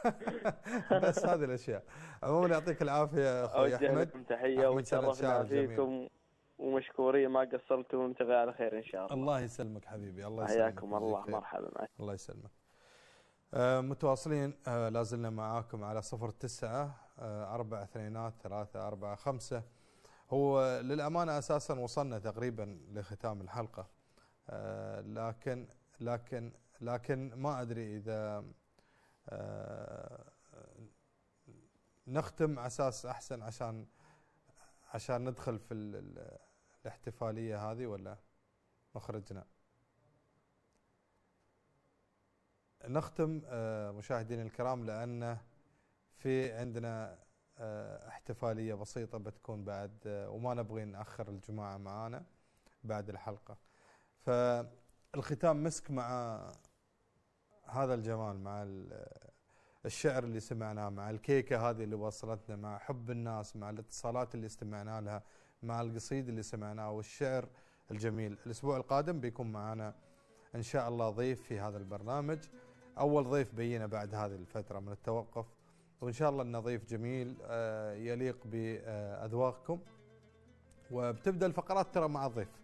[SPEAKER 1] بس هذه الأشياء. عموما يعطيك العافية
[SPEAKER 6] أخوي أحمد. لكم تحية وتشرفنا فيكم. ومشكورين ما قصرتوا ونلتقي على خير إن شاء الله.
[SPEAKER 1] الله يسلمك حبيبي. الله يسلمك.
[SPEAKER 6] حياكم الله مرحبا. معك
[SPEAKER 1] الله يسلمك. متواصلين آه، لازلنا معاكم على صفر تسعة آه، أربعة اثنينات ثلاثة أربعة خمسة. هو للأمانة أساسا وصلنا تقريبا لختام الحلقة. لكن لكن لكن ما أدري إذا نختم أساس أحسن عشان عشان ندخل في الاحتفالية هذه ولا مخرجنا؟ نختم آه، مشاهدينا الكرام لأن في عندنا آه، احتفالية بسيطة بتكون بعد آه، وما نبغي نأخر الجماعة معانا بعد الحلقة. فالختام مسك مع هذا الجمال مع الشعر اللي سمعناه مع الكيكة هذه اللي وصلتنا مع حب الناس مع الاتصالات اللي استمعنا لها مع القصيد اللي سمعناه والشعر الجميل. الأسبوع القادم بيكون معنا إن شاء الله ضيف في هذا البرنامج. أول ضيف بينا بعد هذه الفترة من التوقف. وإن شاء الله انه ضيف جميل آه، يليق بأذواقكم. وبتبدأ الفقرات ترى مع الضيف.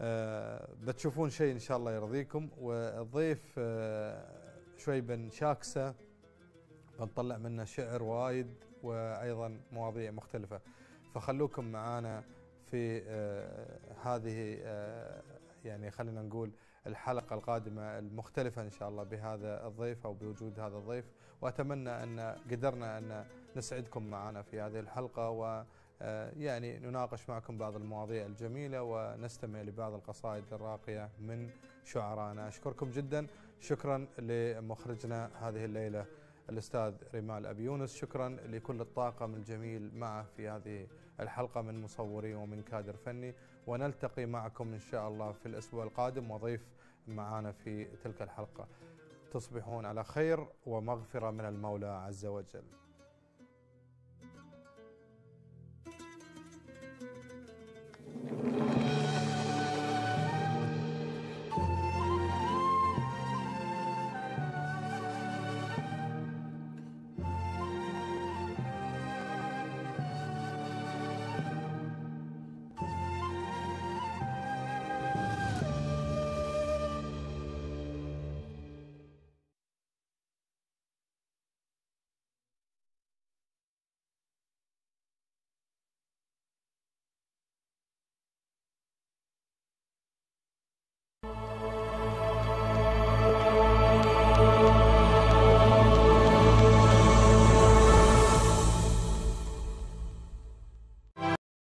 [SPEAKER 1] آه، بتشوفون شيء إن شاء الله يرضيكم. والضيف آه، شوي بنشاكسه بنطلع منه شعر وايد وأيضا مواضيع مختلفة. فخلوكم معانا في هذه يعني خلينا نقول الحلقة القادمة المختلفة إن شاء الله بهذا الضيف أو بوجود هذا الضيف وأتمنى أن قدرنا أن نسعدكم معنا في هذه الحلقة و آه، يعني نناقش معكم بعض المواضيع الجميلة ونستمع لبعض القصائد الراقية من شعرائنا أشكركم جدا. شكرا لمخرجنا هذه الليلة الأستاذ رمال أبي يونس. شكرا لكل الطاقم الجميل معه في هذه الحلقة من مصوري ومن كادر فني ونلتقي معكم إن شاء الله في الأسبوع القادم وضيف معنا في تلك الحلقة تصبحون على خير ومغفرة من المولى عز وجل